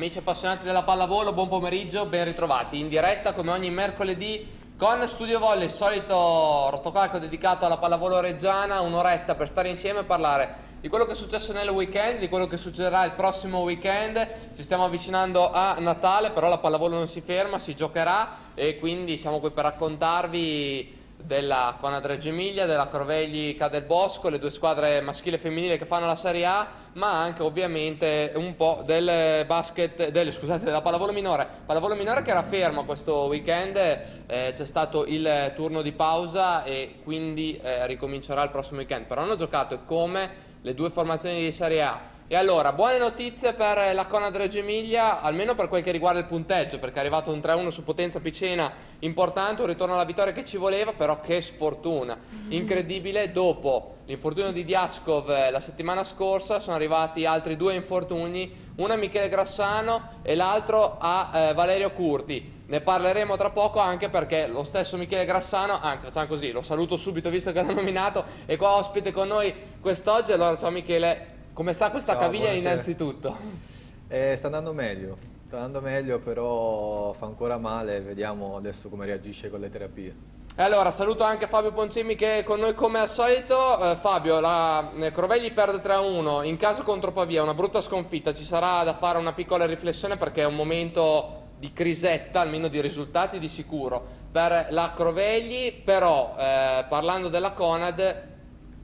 Amici appassionati della pallavolo, buon pomeriggio, ben ritrovati in diretta come ogni mercoledì con Studio Volley, il solito rotocalco dedicato alla pallavolo reggiana, un'oretta per stare insieme e parlare di quello che è successo nel weekend, di quello che succederà il prossimo weekend. Ci stiamo avvicinando a Natale, però la pallavolo non si ferma, si giocherà e quindi siamo qui per raccontarvi della Conad Reggio Emilia, della Corvegli Cadelbosco, le due squadre maschile e femminile che fanno la Serie A, ma anche ovviamente un po' del basket, del, scusate, della pallavolo minore. Pallavolo minore che era fermo questo weekend, eh, c'è stato il turno di pausa e quindi eh, ricomincerà il prossimo weekend, però hanno giocato come le due formazioni di Serie A. E allora, buone notizie per la Conad Reggio Emilia, almeno per quel che riguarda il punteggio, perché è arrivato un 3-1 su Potenza Picena importante, un ritorno alla vittoria che ci voleva, però che sfortuna. Incredibile, dopo l'infortunio di Diachkov eh, la settimana scorsa sono arrivati altri due infortuni, uno a Michele Grassano e l'altro a eh, Valerio Curti. Ne parleremo tra poco anche perché lo stesso Michele Grassano, anzi facciamo così, lo saluto subito visto che l'ho nominato, è qua ospite con noi quest'oggi. Allora ciao Michele, come sta questa Ciao, caviglia buonasera. innanzitutto? Eh, sta andando meglio, sta andando meglio, però fa ancora male, vediamo adesso come reagisce con le terapie. E allora saluto anche Fabio Poncemi che è con noi come al solito. Eh, Fabio, la eh, Crovelli perde 3-1, in caso contro Pavia, una brutta sconfitta, ci sarà da fare una piccola riflessione perché è un momento di crisetta, almeno di risultati di sicuro, per la Crovegli, però eh, parlando della Conad,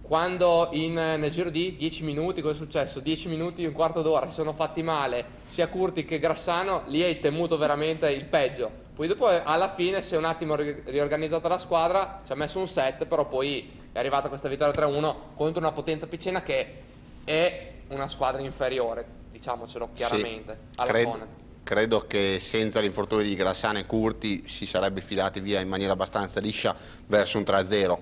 quando in, nel giro di 10 minuti, cosa è successo? 10 minuti, un quarto d'ora, si sono fatti male sia Curti che Grassano, lì hai temuto veramente il peggio. Poi dopo alla fine si è un attimo ri- riorganizzata la squadra, ci ha messo un 7, però poi è arrivata questa vittoria 3-1 contro una potenza Picena che è una squadra inferiore, diciamocelo chiaramente, alla credo, Conad. credo che senza l'infortunio di Grassano e Curti si sarebbe filati via in maniera abbastanza liscia verso un 3-0.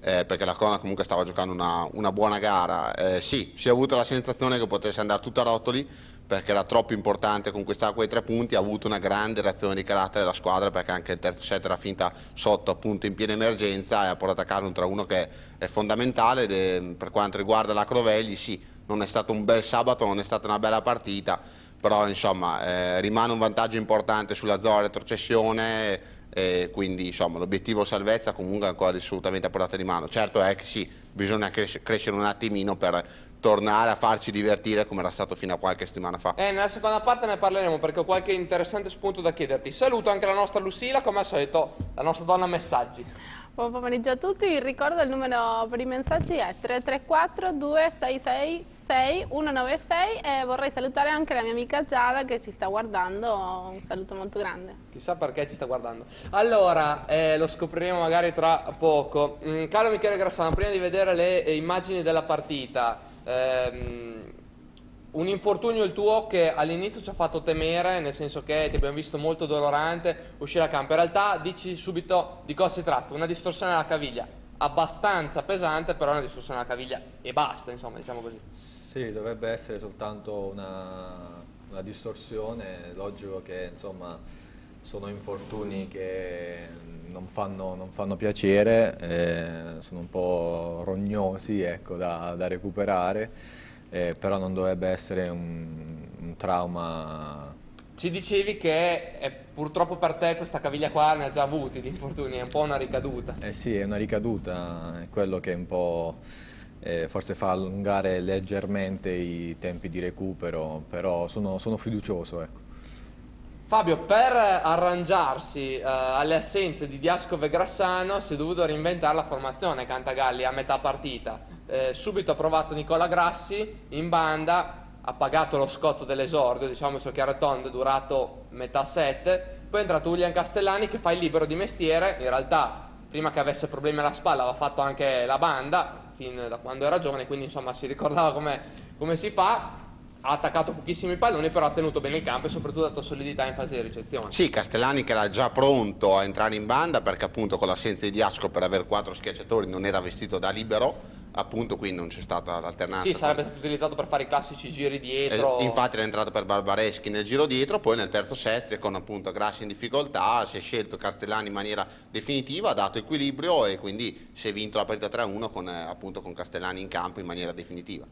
Eh, perché la Cona comunque stava giocando una, una buona gara. Eh, sì, si è avuta la sensazione che potesse andare tutto a rotoli perché era troppo importante conquistare quei tre punti, ha avuto una grande reazione di carattere la squadra perché anche il terzo set era finta sotto appunto in piena emergenza e ha portato a casa un 3-1 che è fondamentale ed è- per quanto riguarda la Crovegli sì, non è stato un bel sabato, non è stata una bella partita, però insomma eh, rimane un vantaggio importante sulla zona retrocessione e quindi insomma l'obiettivo salvezza comunque è ancora assolutamente a portata di mano. Certo è che sì, bisogna cres- crescere un attimino per tornare a farci divertire come era stato fino a qualche settimana fa. Eh, nella seconda parte ne parleremo perché ho qualche interessante spunto da chiederti. Saluto anche la nostra Lucilla, come al solito, la nostra donna messaggi. Buon pomeriggio a tutti, vi ricordo il numero per i messaggi è 334 266 6196 e vorrei salutare anche la mia amica Giada che ci sta guardando, un saluto molto grande. Chissà perché ci sta guardando. Allora, eh, lo scopriremo magari tra poco. Mm, caro Michele Grassano, prima di vedere le eh, immagini della partita, ehm, un infortunio il tuo che all'inizio ci ha fatto temere, nel senso che ti abbiamo visto molto dolorante uscire a campo. In realtà dici subito di cosa si tratta, una distorsione alla caviglia, abbastanza pesante, però una distorsione alla caviglia e basta, insomma, diciamo così. Sì, dovrebbe essere soltanto una, una distorsione, logico che insomma sono infortuni che non fanno, non fanno piacere, eh, sono un po' rognosi ecco, da, da recuperare, eh, però non dovrebbe essere un, un trauma Ci dicevi che eh, purtroppo per te questa caviglia qua ne ha già avuti di infortuni, è un po' una ricaduta. Eh sì, è una ricaduta, è quello che un po' eh, forse fa allungare leggermente i tempi di recupero, però sono, sono fiducioso. Ecco. Fabio, per arrangiarsi eh, alle assenze di Diascov e Grassano si è dovuto reinventare la formazione Cantagalli a metà partita. Eh, subito ha provato Nicola Grassi in banda, ha pagato lo scotto dell'esordio, diciamo sul chiaro e tondo, è durato metà set, poi è entrato William Castellani che fa il libero di mestiere, in realtà prima che avesse problemi alla spalla aveva fatto anche la banda, fin da quando era giovane, quindi insomma si ricordava come, come si fa, ha attaccato pochissimi palloni, però ha tenuto bene il campo e soprattutto ha dato solidità in fase di ricezione. Sì, Castellani che era già pronto a entrare in banda perché appunto con l'assenza di Diasco per avere quattro schiacciatori non era vestito da libero, appunto quindi non c'è stata l'alternanza. Sì, sarebbe stato utilizzato per fare i classici giri dietro. Eh, infatti era entrato per Barbareschi nel giro dietro, poi nel terzo set con appunto Grassi in difficoltà si è scelto Castellani in maniera definitiva, ha dato equilibrio e quindi si è vinto la partita 3-1 con, eh, appunto con Castellani in campo in maniera definitiva.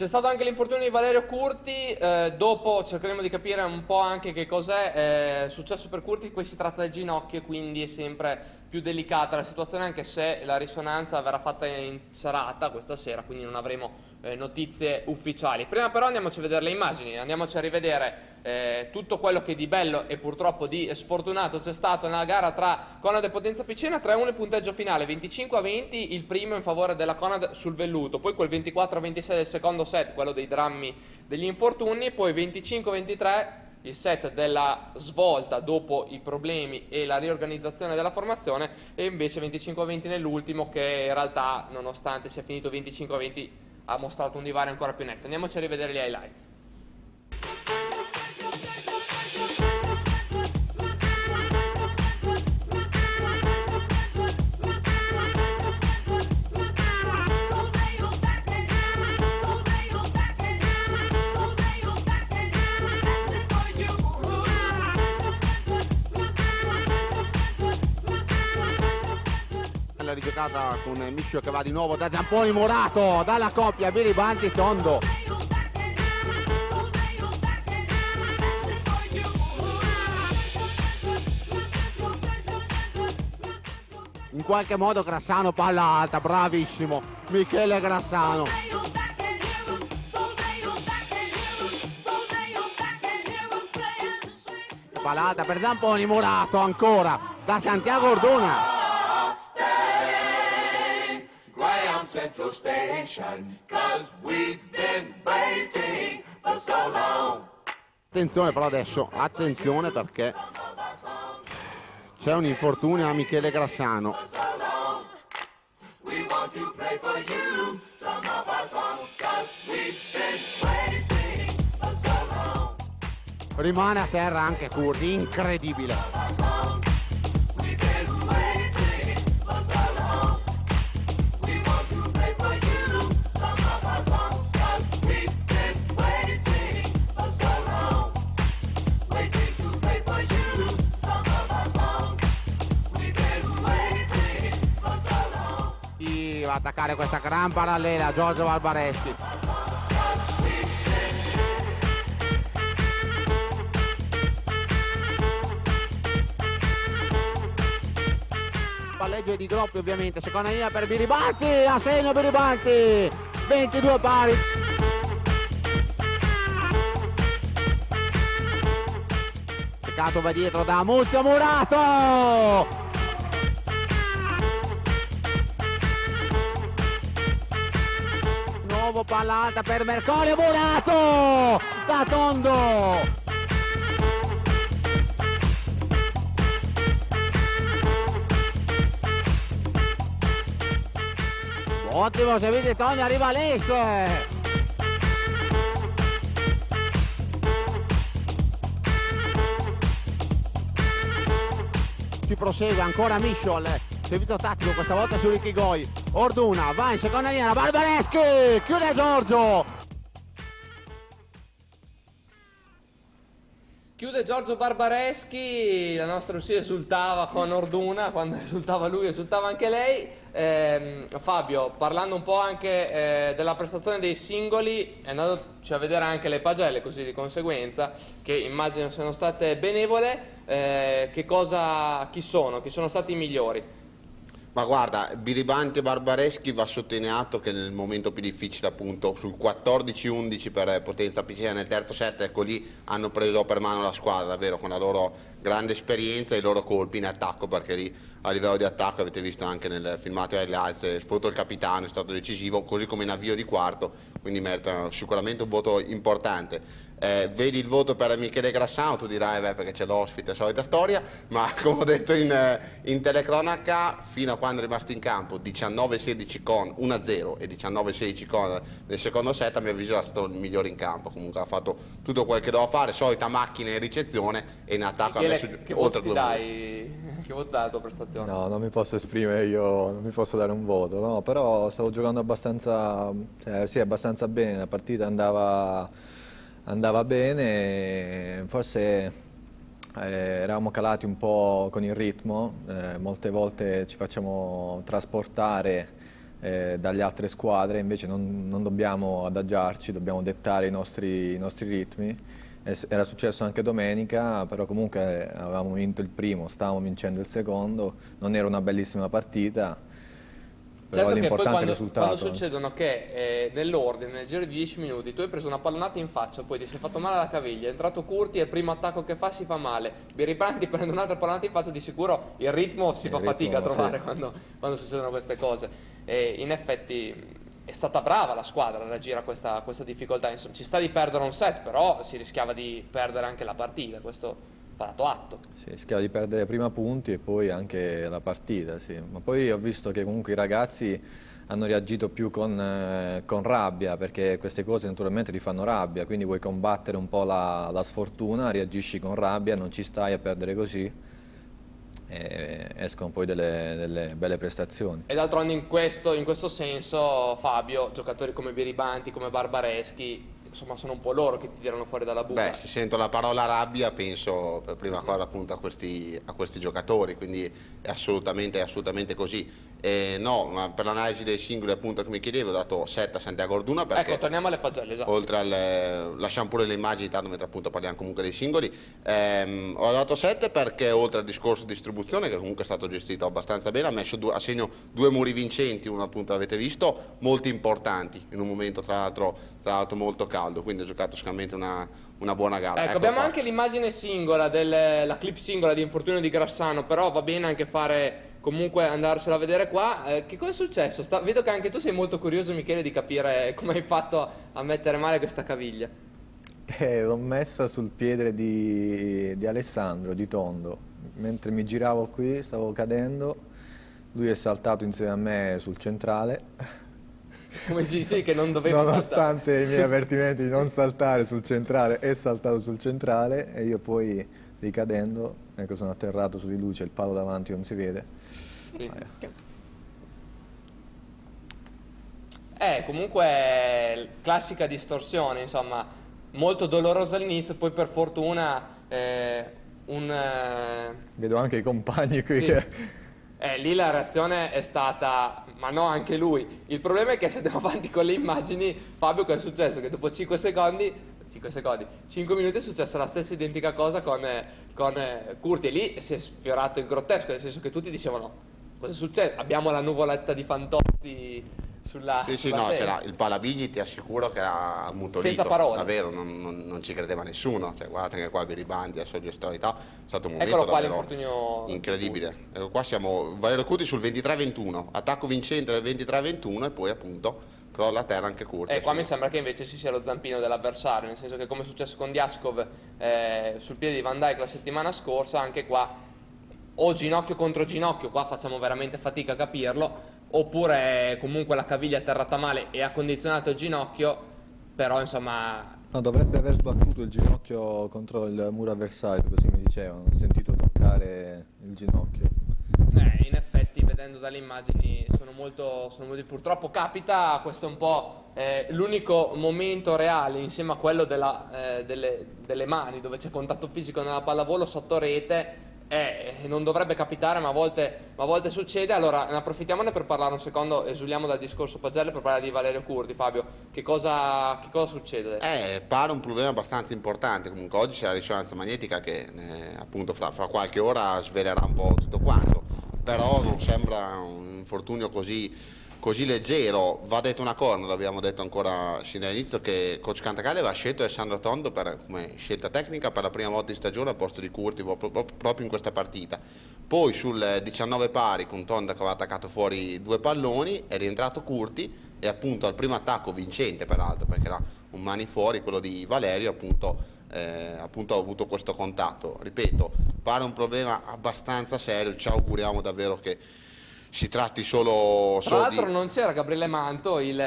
C'è stato anche l'infortunio di Valerio Curti, eh, dopo cercheremo di capire un po' anche che cos'è eh, successo per Curti, qui si tratta del ginocchio quindi è sempre più delicata la situazione anche se la risonanza verrà fatta in serata questa sera, quindi non avremo eh, notizie ufficiali. Prima però andiamoci a vedere le immagini, andiamoci a rivedere eh, tutto quello che di bello e purtroppo di sfortunato c'è stato nella gara tra Conad e Potenza Picena, 3-1 il punteggio finale, 25-20 il primo in favore della Conad sul velluto, poi quel 24-26 del secondo set, quello dei drammi degli infortuni, poi 25-23 il set della svolta dopo i problemi e la riorganizzazione della formazione e invece 25-20 nell'ultimo che in realtà nonostante sia finito 25-20 ha mostrato un divario ancora più netto. Andiamoci a rivedere gli highlights. La rigiocata con Miscio che va di nuovo da Zamponi Morato, dalla coppia Biribanti Tondo. In qualche modo Grassano palla alta, bravissimo Michele Grassano. Palla alta per Zamponi Morato ancora da Santiago Ordona. Central Station, cause we've been waiting for so long. Attenzione però adesso, attenzione perché c'è un infortunio a Michele Grassano. Rimane a terra anche Curti, incredibile. Va a attaccare questa gran parallela? Giorgio Barbareschi. Palleggio di Groppi ovviamente, seconda linea per Biribanti, a segno Biribanti, 22 pari. Peccato va dietro da Muzio Murato, palla alta per Mercorio Murato da Tondo. Ottimo servizio Tondo, arriva Lesce. Si prosegue ancora Mischol, servizio tattico questa volta su Ricky Goi. Orduna, va in seconda linea, Barbareschi, chiude Giorgio. Chiude Giorgio Barbareschi, la nostra Lucia esultava con Orduna, quando esultava lui esultava anche lei. Ehm, Fabio, parlando un po' anche eh, della prestazione dei singoli, è andato a vedere anche le pagelle così di conseguenza, che immagino siano state benevole, eh, che cosa, chi sono, chi sono stati i migliori? Ma guarda, Biribanti e Barbareschi va sottolineato che nel momento più difficile appunto sul 14-11 per Potenza Picena nel terzo set, ecco lì hanno preso per mano la squadra davvero con la loro grande esperienza e i loro colpi in attacco perché lì a livello di attacco avete visto anche nel filmato highlights, soprattutto il capitano è stato decisivo così come in avvio di quarto, quindi meritano sicuramente un voto importante. Eh, vedi il voto per Michele Grassano, tu dirai beh, perché c'è l'ospite, solita storia, ma come ho detto in, eh, in telecronaca, fino a quando è rimasto in campo 19-16 con 1-0 e 19-16 con nel secondo set, a mio avviso è stato il migliore in campo, comunque ha fatto tutto quel che doveva fare, solita macchina in ricezione e in attacco ha Michele, messo che oltre due dai? Che voto dai alla tua prestazione? No, non mi posso esprimere io, non mi posso dare un voto, no, però stavo giocando abbastanza, cioè, sì, abbastanza bene, la partita andava, andava bene, forse eh, eravamo calati un po' con il ritmo, eh, molte volte ci facciamo trasportare eh, dalle altre squadre, invece non, non dobbiamo adagiarci, dobbiamo dettare i nostri, i nostri ritmi. E s- Era successo anche domenica, però comunque avevamo vinto il primo, stavamo vincendo il secondo, non era una bellissima partita, però Certo che poi l'importante è il quando, risultato. quando succedono che eh, nell'ordine, nel giro di 10 minuti, tu hai preso una pallonata in faccia, poi ti sei fatto male alla caviglia, è entrato Curti e il primo attacco che fa si fa male, Biribanti prende un'altra pallonata in faccia, di sicuro il ritmo si Il fa ritmo, fatica a trovare sì. quando, quando succedono queste cose. E in effetti è stata brava la squadra a reagire a questa, a questa difficoltà, Insomma, ci sta di perdere un set, però si rischiava di perdere anche la partita, questo va dato atto. Si rischiava di perdere prima punti e poi anche la partita, sì. Ma poi ho visto che comunque i ragazzi hanno reagito più con, eh, con rabbia, perché queste cose naturalmente ti fanno rabbia, quindi vuoi combattere un po' la, la sfortuna, reagisci con rabbia, non ci stai a perdere così escono poi delle, delle belle prestazioni. E d'altronde in questo, in questo senso, Fabio, giocatori come Biribanti, come Barbareschi, insomma sono un po' loro che ti tirano fuori dalla buca. Beh, se sento la parola rabbia penso per prima cosa appunto a questi, a questi giocatori, quindi è assolutamente, è assolutamente così. E no, ma per l'analisi dei singoli appunto che mi chiedevo ho dato 7 a Santiago Orduna perché ecco, torniamo alle pagelle, esatto. oltre al lasciamo pure le immagini tanto mentre appunto parliamo comunque dei singoli Ehm, ho dato 7 perché oltre al discorso di distribuzione che comunque è stato gestito abbastanza bene ha messo due, a segno due muri vincenti uno appunto l'avete visto molto importanti in un momento tra l'altro, tra l'altro molto caldo quindi ha giocato sicuramente una, una buona gara Ecco, Ecco abbiamo qua. anche l'immagine singola, del, la clip singola di infortunio di Grassano, però va bene anche fare comunque andarsela a vedere qua. Eh, che cosa è successo? Sta- vedo che anche tu sei molto curioso, Michele, di capire come hai fatto a mettere male questa caviglia. E l'ho messa sul piede di, di Alessandro, di Tondo. Mentre mi giravo qui, stavo cadendo, lui è saltato insieme a me sul centrale. Come ci dicevi che non saltare. Nonostante i miei avvertimenti di non saltare sul centrale, è saltato sul centrale e io poi ricadendo, ecco sono atterrato su di lui, c'è il palo davanti, non si vede. Sì. Eh, comunque classica distorsione, insomma, molto dolorosa all'inizio, poi per fortuna eh, un... eh, Vedo anche i compagni qui Sì. che... Eh, lì la reazione è stata, ma no, anche lui. Il problema è che se andiamo avanti con le immagini, Fabio, cosa è successo? Che dopo 5 secondi, 5 secondi, 5 minuti è successa la stessa identica cosa con, eh, con eh, Curti e lì si è sfiorato il grottesco, nel senso che tutti dicevano, cosa succede? Abbiamo la nuvoletta di Fantozzi sulla... Sì, sì, sulla no, testa. c'era il Palabigli, ti assicuro che era ammutolito. Senza parole. Davvero, non, non- non ci credeva nessuno. Cioè, guardate che qua Biribandi, la sua gestualità, è stato un momento Eccolo qua l'infortunio. incredibile. Ecco, qua siamo Valerio Cuti sul 23-21, attacco vincente del 23-21 e poi appunto crolla a terra anche Curti. E qua mi sembra che invece ci sia lo zampino dell'avversario, nel senso che come è successo con Diaskov eh, sul piede di Van Dijk la settimana scorsa, anche qua o ginocchio contro ginocchio, qua facciamo veramente fatica a capirlo, oppure comunque la caviglia è atterrata male e ha condizionato il ginocchio, però insomma No, dovrebbe aver sbattuto il ginocchio contro il muro avversario, così mi dicevano, ho sentito toccare il ginocchio. Eh, in effetti, vedendo dalle immagini, sono molto, sono molto- Purtroppo capita, questo è un po' eh, l'unico momento reale, insieme a quello della, eh, delle, delle mani, dove c'è contatto fisico nella pallavolo sotto rete. Eh, non dovrebbe capitare, ma a, volte, ma a volte succede. Allora, ne approfittiamone per parlare un secondo, esuliamo dal discorso Pagelle per parlare di Valerio Curti. Fabio, che cosa, che cosa succede? Eh, pare un problema abbastanza importante, comunque oggi c'è la risonanza magnetica che eh, appunto fra, fra qualche ora svelerà un po' tutto quanto, però non sembra un infortunio così, così leggero, va detto una cosa, l'abbiamo detto ancora sin dall'inizio, che coach Cantacale aveva scelto Alessandro Tondo per, come scelta tecnica per la prima volta in stagione al posto di Curti proprio, in questa partita, poi sul eh, 19 pari con Tondo che aveva attaccato fuori due palloni è rientrato Curti e appunto al primo attacco vincente peraltro perché era un mani fuori quello di Valerio appunto, eh, appunto ha avuto questo contatto. Ripeto pare un problema abbastanza serio ci auguriamo davvero che si tratti solo, Tra solo l'altro di non c'era Gabriele Manto, il,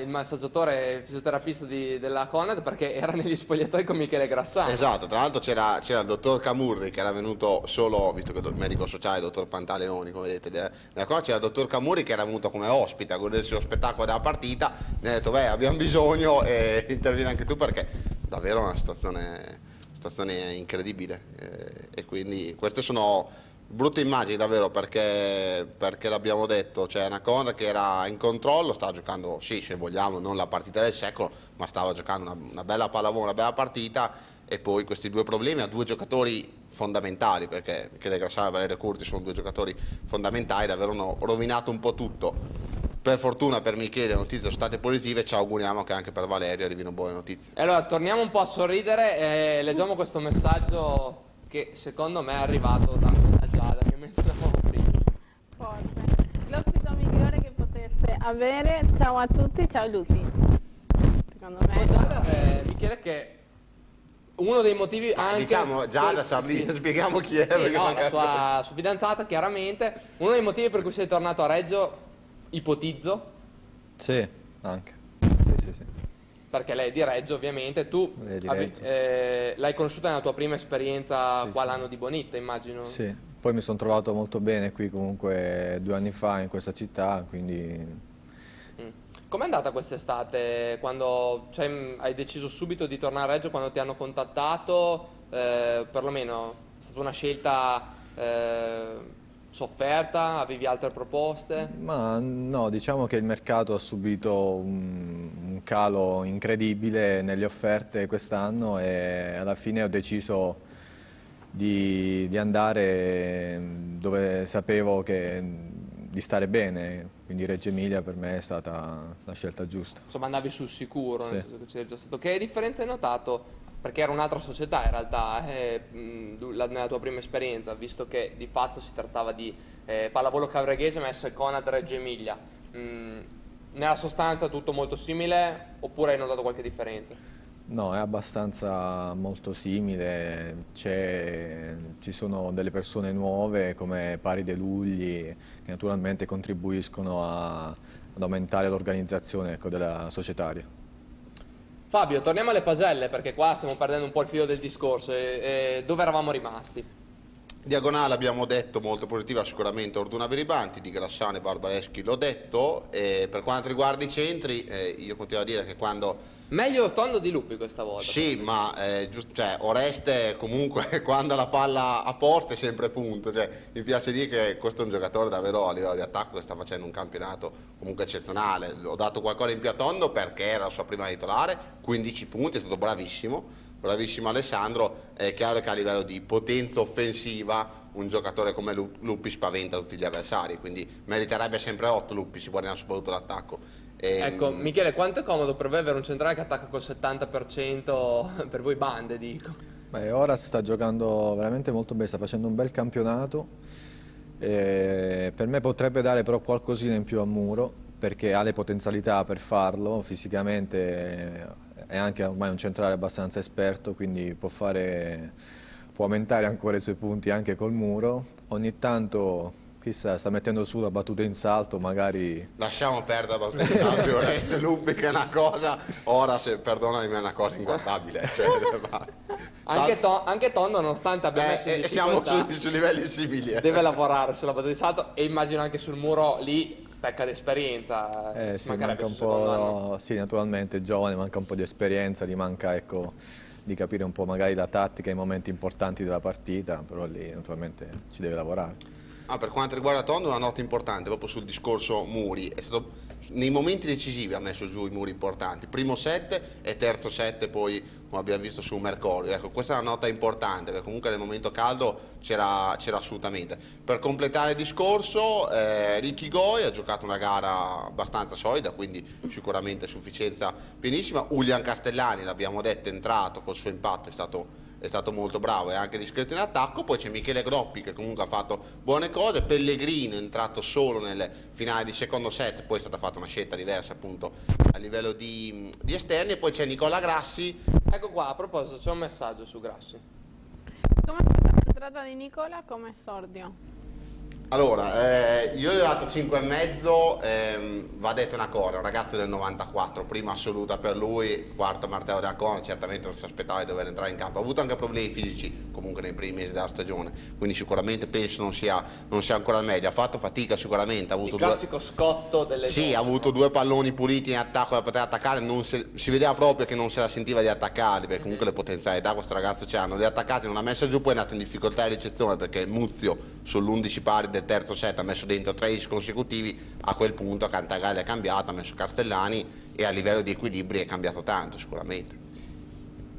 il massaggiatore fisioterapista di- della Conad, perché era negli spogliatoi con Michele Grassano. Esatto, tra l'altro c'era, c'era il dottor Camurri che era venuto solo, visto che il medico sociale, il dottor Pantaleoni, come vedete, de- della cosa, c'era il dottor Camurri che era venuto come ospite a godersi lo spettacolo della partita, mi ha detto beh abbiamo bisogno e intervieni anche tu perché davvero è una situazione, situazione incredibile eh, e quindi queste sono brutte immagini davvero perché, perché l'abbiamo detto, cioè Anaconda che era in controllo, stava giocando, sì se vogliamo, non la partita del secolo, ma stava giocando una, una bella pallavolo, una bella partita e poi questi due problemi a due giocatori fondamentali perché Michele Grassano e Valerio Curti sono due giocatori fondamentali, davvero hanno rovinato un po' tutto. Per fortuna per Michele le notizie sono state positive, ci auguriamo che anche per Valerio arrivino buone notizie. Allora torniamo un po' a sorridere e leggiamo questo messaggio che secondo me è arrivato da da Giada che menzionavamo prima. Forte. L'ospite migliore che potesse avere. Ciao a tutti, ciao Lucy. Secondo me. Ma Giada, eh, Michele che uno dei motivi anche diciamo Giada per- Ciarlini, sì. spieghiamo chi è. Sì, perché no, la sua, sua fidanzata chiaramente. Uno dei motivi per cui sei tornato a Reggio, ipotizzo, Sì, anche. Sì, sì, sì. perché lei è di Reggio ovviamente, tu eh, l'hai conosciuta nella tua prima esperienza Sì, qua sì. l'anno di Bonitta immagino. Sì, poi mi sono trovato molto bene qui comunque due anni fa in questa città, quindi. Com'è andata quest'estate quando cioè, mh, hai deciso subito di tornare a Reggio quando ti hanno contattato? Eh, perlomeno è stata una scelta eh, sofferta? Avevi altre proposte? Ma no, diciamo che il mercato ha subito un, un calo incredibile nelle offerte quest'anno e alla fine ho deciso di, di andare dove sapevo che, di stare bene, quindi Reggio Emilia per me è stata la scelta giusta. Insomma andavi sul sicuro, Sì. nel senso che c'eri già stato. Che differenza hai notato? Perché era un'altra società in realtà, eh, la- nella tua prima esperienza, visto che di fatto si trattava di eh, pallavolo cavreghese messo al Conad Reggio Emilia. Mm, nella sostanza tutto molto simile oppure hai notato qualche differenza? No, è abbastanza molto simile, c'è- ci sono delle persone nuove come Pari De Lugli che naturalmente contribuiscono a- ad aumentare l'organizzazione ecco, della societaria. Fabio, torniamo alle pagelle perché qua stiamo perdendo un po' il filo del discorso. E, e dove eravamo rimasti? Diagonale abbiamo detto molto positiva sicuramente Orduna Beribanti, di Grassane e Barbareschi l'ho detto, e per quanto riguarda i centri eh, io continuo a dire che quando Meglio Tondo di Lupi questa volta. Sì, ma eh, cioè, Oreste comunque quando la palla a posto è sempre punto. Cioè, mi piace dire che questo è un giocatore davvero a livello di attacco che sta facendo un campionato comunque eccezionale. Ho dato qualcosa in più a Tondo perché era la sua prima titolare, 15 punti, è stato bravissimo. Bravissimo Alessandro, è chiaro che a livello di potenza offensiva un giocatore come Lu- Luppi spaventa tutti gli avversari, quindi meriterebbe sempre 8 Luppi, si guarda soprattutto l'attacco. E- Ecco, Michele, quanto è comodo per voi avere un centrale che attacca col 70% per voi bande, dico. Beh, ora si sta giocando veramente molto bene, sta facendo un bel campionato. e per me potrebbe dare però qualcosina in più a Muro perché ha le potenzialità per farlo, fisicamente è anche ormai un centrale abbastanza esperto, quindi può fare può aumentare ancora i suoi punti anche col Muro. Ogni tanto chissà, sta mettendo su la battuta in salto, magari Lasciamo perdere la battuta di Oreste Luppi che è una cosa, ora se perdonami è una cosa inguardabile. Cioè. Anche, To- anche Tondo, nonostante abbia Eh, messo in eh, siamo difficoltà, su, su livelli simili. eh. deve lavorare sulla battuta di salto e immagino anche sul muro lì pecca d'esperienza. Eh, sì, manca un po', sì, naturalmente giovane, manca un po' di esperienza, gli manca ecco, di capire un po' magari la tattica ai momenti importanti della partita, però lì naturalmente ci deve lavorare. Ah, per quanto riguarda Tondo una nota importante proprio sul discorso muri, stato nei momenti decisivi ha messo giù i muri importanti, primo 7 e terzo 7 poi come abbiamo visto su Mercorio, ecco questa è una nota importante perché comunque nel momento caldo c'era, assolutamente. Per completare il discorso eh, Ricky Goi ha giocato una gara abbastanza solida, quindi sicuramente sufficienza pienissima, Ulian Castellani l'abbiamo detto è entrato col suo impatto, è stato è stato molto bravo e anche discreto in attacco, poi c'è Michele Groppi che comunque ha fatto buone cose, Pellegrino è entrato solo nelle finali di secondo set, poi è stata fatta una scelta diversa appunto a livello di, di esterni. E poi c'è Nicola Grassi, Ecco qua, a proposito, c'è un messaggio su Grassi. Come è stata l'entrata di Nicola? Come esordio? Allora, eh, io gli ho dato 5,5, ehm, va detto una cosa, un ragazzo del 94, prima assoluta per lui, quarto Matteo da Cona, certamente non si aspettava di dover entrare in campo, ha avuto anche problemi fisici comunque nei primi mesi della stagione, quindi sicuramente penso non sia, non sia ancora al meglio, ha fatto fatica sicuramente, ha avuto Il due... classico scotto delle Sì, donne, ha avuto no? due palloni puliti in attacco da poter attaccare, non se- si vedeva proprio che non se la sentiva di attaccarli, perché comunque le potenzialità questo ragazzo c'hanno, li ha attaccati, non ha messo giù, poi è andato in difficoltà di ricezione perché Muzio sull'11 pari del terzo set ha messo dentro 13 consecutivi, a quel punto Cantagalli è cambiato, ha messo Castellani e a livello di equilibri è cambiato tanto sicuramente.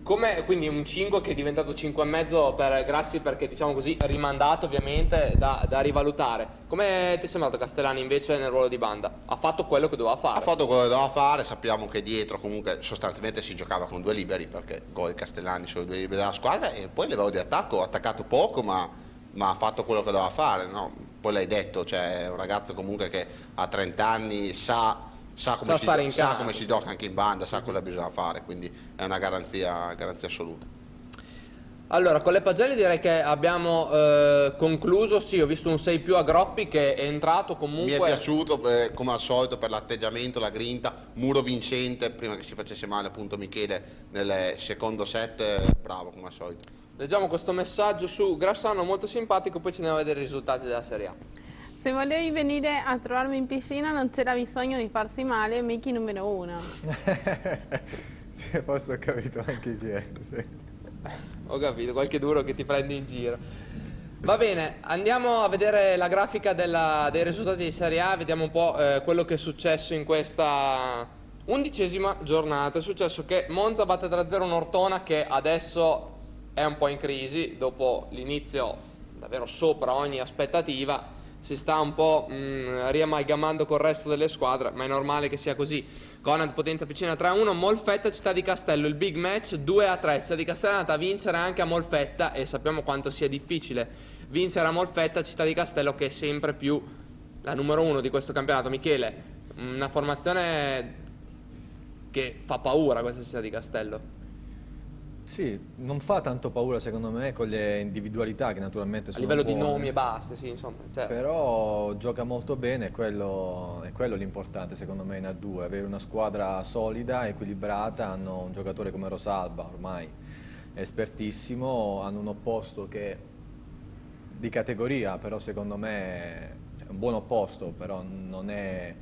Come quindi un 5 che è diventato 5,5 per Grassi perché diciamo così rimandato ovviamente da, da rivalutare. Come ti è sembrato Castellani invece nel ruolo di banda? Ha fatto quello che doveva fare. Ha fatto quello che doveva fare, sappiamo che dietro comunque sostanzialmente si giocava con due liberi perché gol Castellani sono i due liberi della squadra e poi a livello di attacco ha attaccato poco ma, ma ha fatto quello che doveva fare. no? Poi l'hai detto, cioè è un ragazzo comunque che a 30 anni sa, sa come, Sa si, sa come si gioca anche in banda, sa cosa bisogna fare, quindi è una garanzia, garanzia assoluta. Allora, con le pagelle direi che abbiamo eh, concluso, sì, ho visto un 6 più a Groppi che è entrato comunque... Mi è piaciuto eh, come al solito per l'atteggiamento, la grinta, muro vincente, prima che si facesse male appunto Michele nel secondo set, bravo come al solito. Leggiamo questo messaggio su Grassano molto simpatico, poi ci andiamo a vedere i risultati della Serie A. Se volevi venire a trovarmi in piscina non c'era bisogno di farsi male, Mickey numero uno. Forse ho capito anche chi è. sì. Ho capito, qualche duro che ti prendi in giro. Va bene, andiamo a vedere la grafica della- dei risultati di Serie A, vediamo un po' eh, quello che è successo in questa undicesima giornata. È successo che Monza batte 3-0 un Ortona che adesso è un po' in crisi, dopo l'inizio davvero sopra ogni aspettativa, si sta un po' mh, riamalgamando col resto delle squadre, ma è normale che sia così. Conad potenza piccina 3-1, Molfetta Città di Castello, il big match 2-3, Città di Castello è andata a vincere anche a Molfetta e sappiamo quanto sia difficile vincere a Molfetta Città di Castello che è sempre più la numero uno di questo campionato. Michele, una formazione che fa paura questa Città di Castello. Sì, non fa tanto paura secondo me con le individualità che naturalmente A sono livello di buone. nomi e basta, sì, insomma. cioè, Però gioca molto bene, è quello, è quello l'importante secondo me in A2, avere una squadra solida, equilibrata, hanno un giocatore come Rosalba ormai espertissimo, hanno un opposto che di categoria, però secondo me è un buon opposto, però non è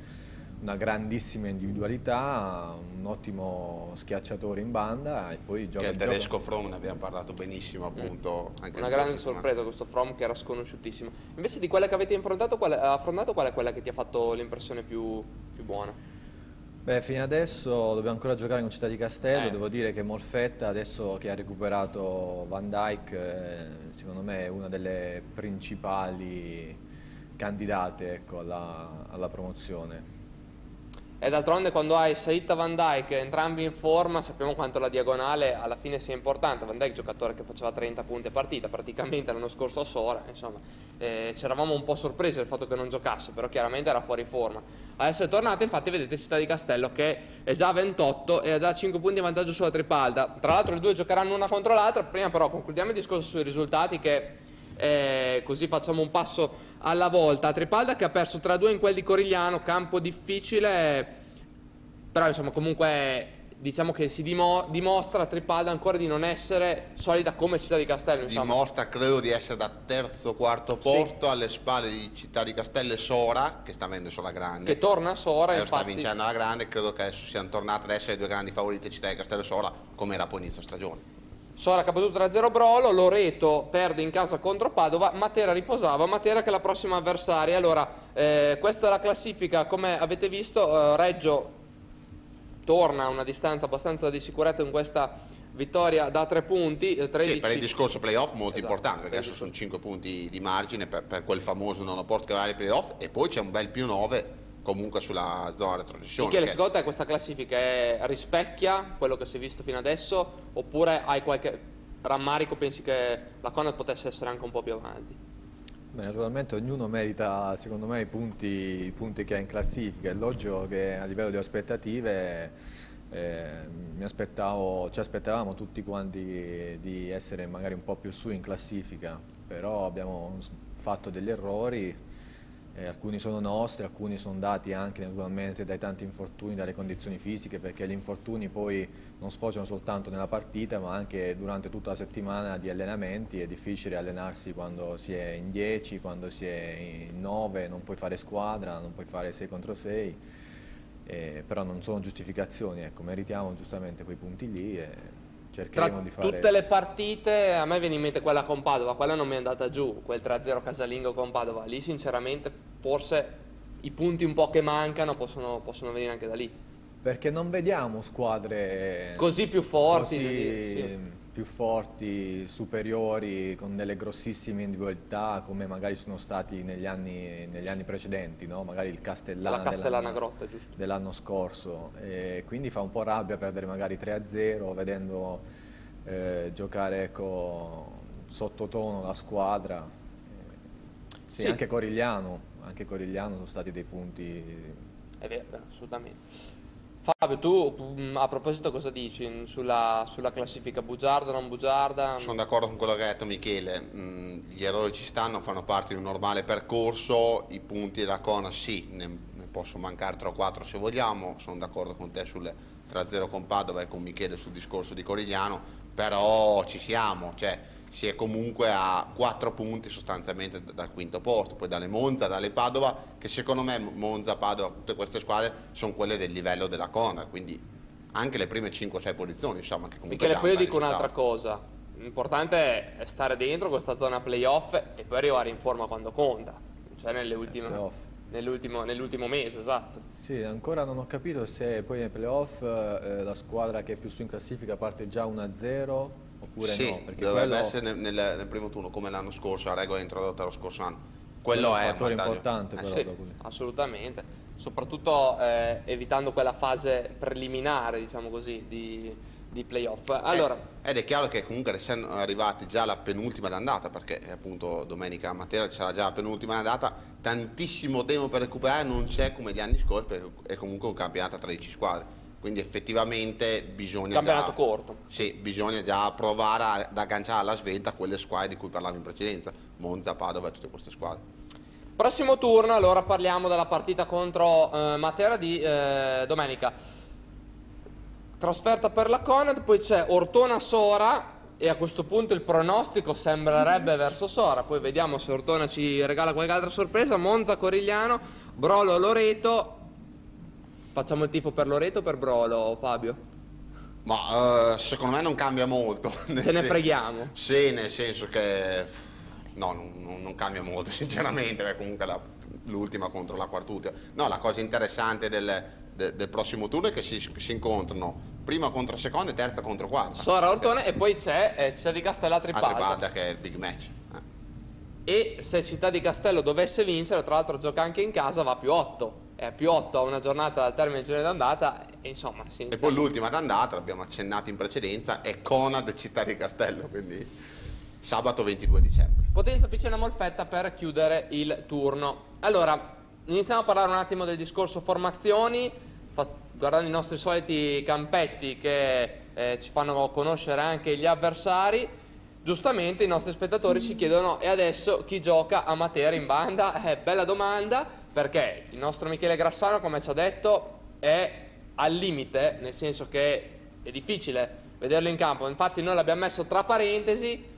una grandissima individualità, un ottimo schiacciatore in banda e poi gioca Che il tedesco From, ne abbiamo parlato benissimo appunto. anche Una grande sorpresa questo From che era sconosciutissimo. Invece di quelle che avete affrontato, qual è, affrontato, qual è quella che ti ha fatto l'impressione più, più buona? Beh, fino adesso dobbiamo ancora giocare con Città di Castello, Eh. devo dire che Molfetta adesso che ha recuperato Van Dyke, eh, secondo me è una delle principali candidate ecco, alla, alla promozione. E d'altronde quando hai Saita Van Dyke entrambi in forma sappiamo quanto la diagonale alla fine sia importante. Van Dyke giocatore che faceva 30 punti a partita praticamente l'anno scorso a Sora, insomma, eh, ci eravamo un po' sorpresi del fatto che non giocasse, però chiaramente era fuori forma. Adesso è tornato, infatti vedete Città di Castello che è già a 28 e ha già 5 punti di vantaggio sulla Tripalda. Tra l'altro le due giocheranno una contro l'altra, prima però concludiamo il discorso sui risultati che eh, così facciamo un passo alla volta. Tripalda che ha perso 3-2 in quel di Corigliano, campo difficile, però insomma comunque diciamo che si dimo- dimostra a Tripalda ancora di non essere solida come Città di Castello. Insomma. Dimostra credo di essere da terzo quarto posto alle spalle di Città di Castello e Sora che sta avendo sulla grande. Che torna a Sora, Eh, sta infatti, vincendo la grande, credo che adesso siano tornate ad essere le due grandi favorite Città di Castello e Sora come era poi inizio stagione. Sora battuto 3-0 Brolo, Loreto perde in casa contro Padova, Matera riposava, Matera che è la prossima avversaria. Allora, eh, questa è la classifica, come avete visto, eh, Reggio torna a una distanza abbastanza di sicurezza con questa vittoria da tre punti, eh, 13. Sì, per il discorso playoff molto Esatto, importante perché adesso sono 5 punti di margine per, per quel famoso nono posto che va ai playoff e poi c'è un bel più 9 comunque sulla zona retrocessione. Michele, che- secondo te questa classifica è- rispecchia quello che si è visto fino adesso oppure hai qualche rammarico, pensi che la Conad potesse essere anche un po' più avanti? Beh, naturalmente ognuno merita secondo me i punti, i punti che ha in classifica, è logico che a livello di aspettative eh, mi aspettavo, ci aspettavamo tutti quanti di essere magari un po' più su in classifica, però abbiamo fatto degli errori Eh, alcuni sono nostri, alcuni sono dati anche naturalmente dai tanti infortuni, dalle condizioni fisiche, perché gli infortuni poi non sfociano soltanto nella partita, ma anche durante tutta la settimana di allenamenti. È difficile allenarsi quando si è in 10, quando si è in 9, non puoi fare squadra, non puoi fare 6 contro 6. Eh, però non sono giustificazioni, ecco, meritiamo giustamente quei punti lì e Tra cercheremo di fare... tutte le partite, a me viene in mente quella con Padova, quella non mi è andata giù, quel 3-0 casalingo con Padova. Lì sinceramente forse i punti un po' che mancano possono, possono venire anche da lì. Perché non vediamo squadre Così più forti, così sì. Più forti, superiori, con delle grossissime individualità come magari sono stati negli anni, negli anni precedenti, no? magari il Castellana, La Castellana dell'anno- Grotta, giusto. dell'anno scorso. E quindi fa un po' rabbia perdere magari 3-0 vedendo eh, giocare ecco, sottotono la squadra. Eh, Sì, Sì. anche Corigliano, anche Corigliano sono stati dei punti È vero, assolutamente. Fabio, tu mm, a proposito cosa dici? Sulla, sulla classifica bugiarda, non bugiarda? Sono d'accordo con quello che ha detto Michele, Mm, gli errori ci stanno, fanno parte di un normale percorso, i punti della Cona sì, ne, ne possono mancare 3 o 4 se vogliamo, sono d'accordo con te sulle 3-0 con Padova e con Michele sul discorso di Corigliano, però ci siamo, cioè si è comunque a 4 punti sostanzialmente dal quinto posto, poi dalle Monza, dalle Padova, che secondo me Monza, Padova, tutte queste squadre sono quelle del livello della Cona, quindi anche le prime 5-6 posizioni, insomma, che comunque Michele, poi io dico un'altra cosa. L'importante è stare dentro questa zona playoff e poi arrivare in forma quando conta, cioè nelle ultime- playoff. nell'ultimo, nell'ultimo mese, esatto. Sì, ancora non ho capito se poi nei playoff eh, la squadra che è più su in classifica parte già 1-0 oppure sì, no, perché dovrebbe quello essere nel, nel- nel primo turno come l'anno scorso, la regola introdotta lo scorso anno. quello Quello è un fattore vantaggio. importante Eh, però Sì, assolutamente. Soprattutto eh, evitando quella fase preliminare, diciamo così, di, di playoff. Allora, Eh, ed è chiaro che comunque essendo arrivati già alla penultima d'andata, perché eh, appunto domenica a Matera c'era già la penultima d'andata, tantissimo tempo per recuperare non c'è come gli anni scorsi, perché è comunque un campionato a 13 squadre. Quindi effettivamente bisogna campionato già, corto. Sì, bisogna già provare a- ad agganciare alla svelta quelle squadre di cui parlavo in precedenza, Monza, Padova e tutte queste squadre. Prossimo turno, allora parliamo della partita contro eh, Matera di eh, domenica. Trasferta per la Conad, poi c'è Ortona Sora e a questo punto il pronostico sembrerebbe verso Sora, poi vediamo se Ortona ci regala qualche altra sorpresa. Monza Corigliano, Brolo Loreto. Facciamo il tifo per Loreto o per Brolo, Fabio? Ma eh, secondo me non cambia molto. Se ne freghiamo. Sì, nel senso che no, non, non- cambia molto, sinceramente, perché comunque l'ultima contro la quartuta. No, la cosa interessante del, de- del prossimo turno è che si, si incontrano prima contro seconda e terza contro quarta. Sora Ortona e poi c'è eh, Città di Castello a A Tripalda. Tripalda che è il big match. Eh. E se Città di Castello dovesse vincere, tra l'altro gioca anche in casa, va più 8. Più 8 a una giornata dal termine del girone d'andata e insomma si E poi l'ultima d'andata, l'abbiamo accennato in precedenza, è Conad Città di Castello, quindi sabato 22 dicembre. Potenza Picena Molfetta per chiudere il turno. Allora, iniziamo a parlare un attimo del discorso formazioni, guardando i nostri soliti campetti che eh, ci fanno conoscere anche gli avversari. Giustamente i nostri spettatori ci chiedono e adesso chi gioca a Matera in banda? Eh, bella domanda perché il nostro Michele Grassano, come ci ha detto, è al limite, nel senso che è difficile vederlo in campo. Infatti noi l'abbiamo messo tra parentesi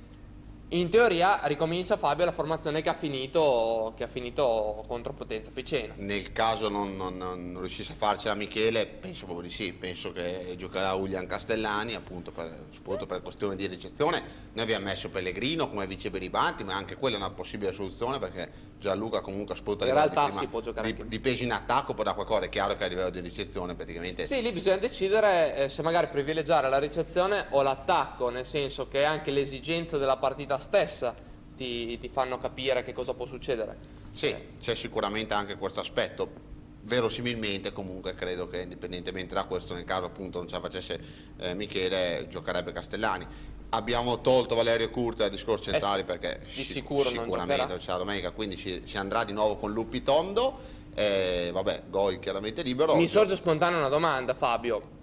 in teoria ricomincia Fabio la formazione che ha finito, che ha finito contro Potenza Picena. Nel caso non, non- non riuscisse a farcela Michele, penso proprio di sì, penso che giocherà Ulian Castellani appunto per, per questione di ricezione. Noi abbiamo messo Pellegrino come vice Beribanti, ma anche quella è una possibile soluzione perché Gianluca comunque soprattutto a In realtà prima- si può giocare di, anche- di pesi in attacco può dare qualcosa, è chiaro che a livello di ricezione praticamente Sì, lì bisogna decidere eh, se magari privilegiare la ricezione o l'attacco, nel senso che anche le esigenze della partita stessa ti, ti fanno capire che cosa può succedere. Sì, c'è sicuramente anche questo aspetto. Verosimilmente comunque credo che indipendentemente da questo, nel caso appunto non ce la facesse eh, Michele, giocherebbe Castellani. Abbiamo tolto Valerio Curti dal discorso centrale Eh sì, perché di sic- sicuro sicuramente c'è la domenica, quindi ci- si andrà di nuovo con Lupi Tondo. E, vabbè, Goi chiaramente libero. Mi sorge spontanea una domanda, Fabio.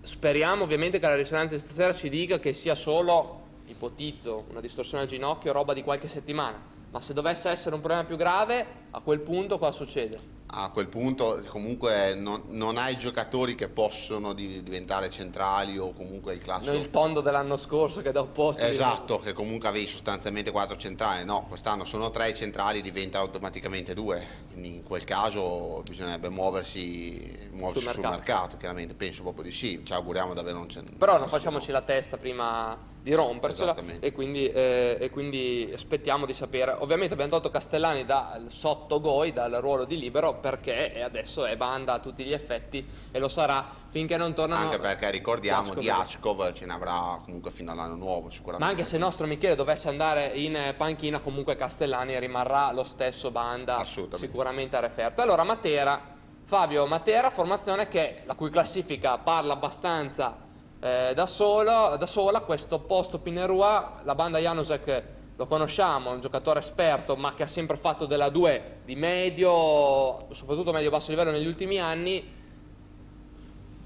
Speriamo ovviamente che la risonanza di stasera ci dica che sia solo ipotizzo una distorsione al ginocchio, roba di qualche settimana, ma se dovesse essere un problema più grave, a quel punto cosa succede? A quel punto comunque non, non hai giocatori che possono di- diventare centrali o comunque il classico... Non il tondo dell'anno scorso che da opposti. Esatto, che comunque avevi sostanzialmente quattro centrali, no, quest'anno sono tre centrali, diventa automaticamente due, quindi in quel caso bisognerebbe muoversi, muoversi Sul sul, mercato. mercato. chiaramente, penso proprio di sì, ci auguriamo davvero non c'è... Però non facciamoci la testa prima di rompercela e quindi, eh, e quindi aspettiamo di sapere. Ovviamente abbiamo tolto Castellani dal sotto Goi, dal ruolo di libero, perché adesso è banda a tutti gli effetti e lo sarà finché non tornano. Anche perché ricordiamo di Ashkov ce ne avrà comunque fino all'anno nuovo sicuramente. Ma anche se il nostro Michele dovesse andare in eh, panchina, comunque Castellani rimarrà lo stesso banda sicuramente a referto. Allora Matera, Fabio Matera, formazione che la cui classifica parla abbastanza eh, da, solo, da sola, questo posto Pinerua, la banda Janusek lo conosciamo, è un giocatore esperto ma che ha sempre fatto della 2 di medio, soprattutto medio-basso livello negli ultimi anni,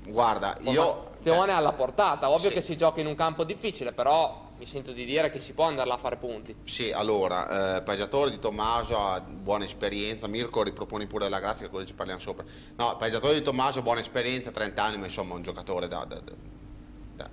Guarda, io... formazione alla portata, ovvio sì. che si gioca in un campo difficile, però mi sento di dire che si può andare a fare punti. Sì, allora, eh, Paggiatore di Tommaso ha buona esperienza, Mirko riproponi pure la grafica, così ci parliamo sopra. No, Paggiatore di Tommaso buona esperienza, 30 anni, ma insomma un giocatore da, da- da-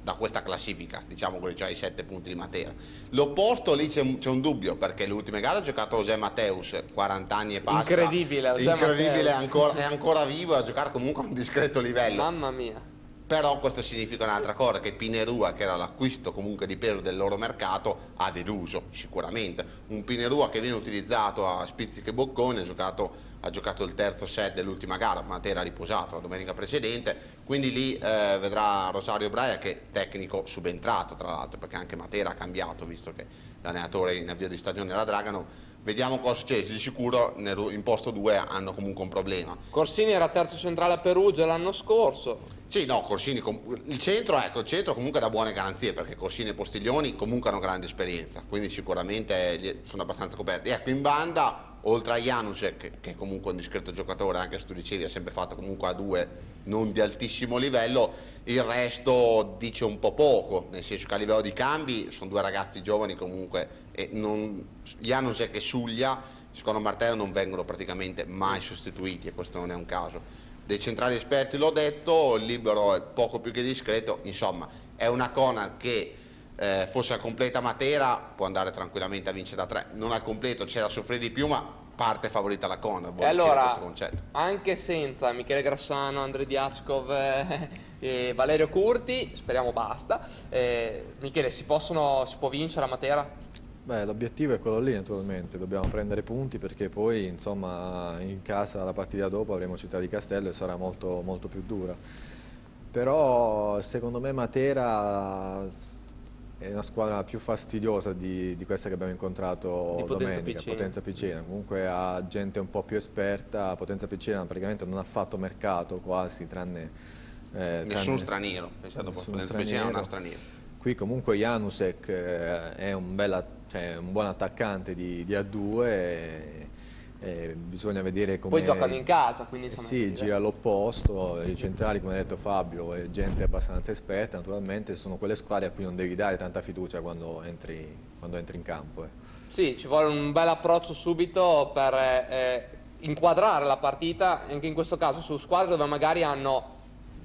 da questa classifica, diciamo quelli cioè i 7 punti di Matera. L'opposto lì c'è un, c'è un dubbio, perché le ultime gare ha giocato José Mateus, 40 anni e passa. Incredibile, José Incredibile, è ancora, è ancora vivo, a giocare comunque a un discreto livello. Mamma mia. Però questo significa un'altra cosa, che Pinerua, che era l'acquisto comunque di pelo del loro mercato, ha deluso sicuramente. Un Pinerua che viene utilizzato a spizziche e bocconi, ha giocato, ha giocato il terzo set dell'ultima gara, Matera ha riposato la domenica precedente, quindi lì eh, vedrà Rosario Braia che è tecnico subentrato tra l'altro, perché anche Matera ha cambiato, visto che l'allenatore in avvio di stagione era Dragano. Vediamo cosa succede, di sicuro in posto 2 hanno comunque un problema. Corsini era terzo centrale a Perugia l'anno scorso. Sì, no, Corsini, il centro, ecco, il centro comunque dà buone garanzie perché Corsini e Postiglioni comunque hanno grande esperienza, quindi sicuramente sono abbastanza coperti. Ecco, in banda, oltre a Janucek, che, che è comunque un discreto giocatore, anche se tu dicevi ha sempre fatto comunque a due non di altissimo livello, il resto dice un po' poco, nel senso che a livello di cambi sono due ragazzi giovani comunque, e non, Janucek e Suglia, secondo Martello, non vengono praticamente mai sostituiti e questo non è un caso. Dei centrali esperti l'ho detto, il libero è poco più che discreto, insomma è una Conan che eh, fosse al completa Matera può andare tranquillamente a vincere da 3, non al completo c'era soffrire di più ma parte favorita la Conan, E allora, anche senza Michele Grassano, Andrei Diackov eh, e Valerio Curti, speriamo basta, eh, Michele, si, possono, si può vincere a Matera? Beh, l'obiettivo è quello lì naturalmente, dobbiamo prendere punti perché poi insomma in casa la partita dopo avremo Città di Castello e sarà molto, molto più dura. Però secondo me Matera è una squadra più fastidiosa di, di questa che abbiamo incontrato Di Potenza domenica, Piccina. Potenza Piccina. Comunque ha gente un po' più esperta, Potenza Piccina praticamente non ha fatto mercato quasi, tranne... eh, Nessun tranne- straniero, pensate un po', nessun Potenza Piccina non ha straniero. Qui comunque Janusek eh, è un, bel att- cioè, un buon attaccante di, di A2 e, e bisogna vedere come... Poi giocano in casa, quindi Eh insomma... sì, sì, gira all'opposto, i centrali come ha detto Fabio è gente abbastanza esperta, naturalmente sono quelle squadre a cui non devi dare tanta fiducia quando entri, quando entri in campo. eh. Sì, ci vuole un bel approccio subito per eh, inquadrare la partita, anche in questo caso su squadre dove magari hanno,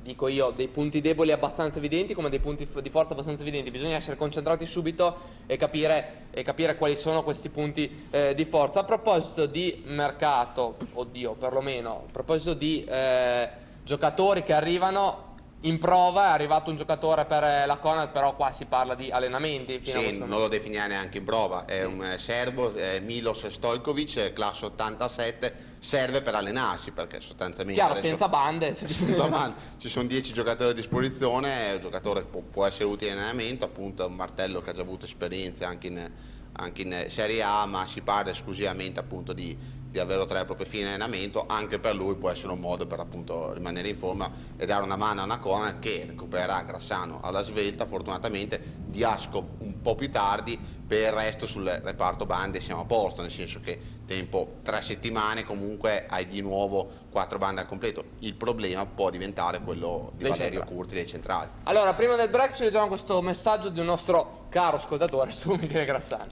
dico io, dei punti deboli abbastanza evidenti come dei punti di forza abbastanza evidenti. Bisogna essere concentrati subito e capire, e capire quali sono questi punti eh, di forza. A proposito di mercato, oddio, perlomeno, a proposito di eh, giocatori che arrivano... In prova è arrivato un giocatore per eh, la Conad, però qua si parla di allenamenti. Sì, non lo definiamo neanche in prova, è un eh, serbo, eh, Milos Stojkovic, classe 87, serve per allenarsi perché sostanzialmente... Chiaro, senza bande. Senza man- ci sono 10 giocatori a disposizione, il giocatore può, può essere utile in allenamento, appunto è un martello che ha già avuto esperienze anche in, anche in Serie A, ma si parla esclusivamente appunto di, di averlo tra le proprie fine allenamento, anche per lui può essere un modo per appunto rimanere in forma e dare una mano a una Conan che recupererà Grassano alla svelta, fortunatamente Diasco un po' più tardi, per il resto sul reparto bande siamo a posto, nel senso che tempo tre settimane comunque hai di nuovo quattro bande al completo. Il problema può diventare quello di Dei Valerio centrali. Curti dei centrali. Allora, prima del break ci leggiamo questo messaggio di un nostro caro ascoltatore, su Michele Grassani.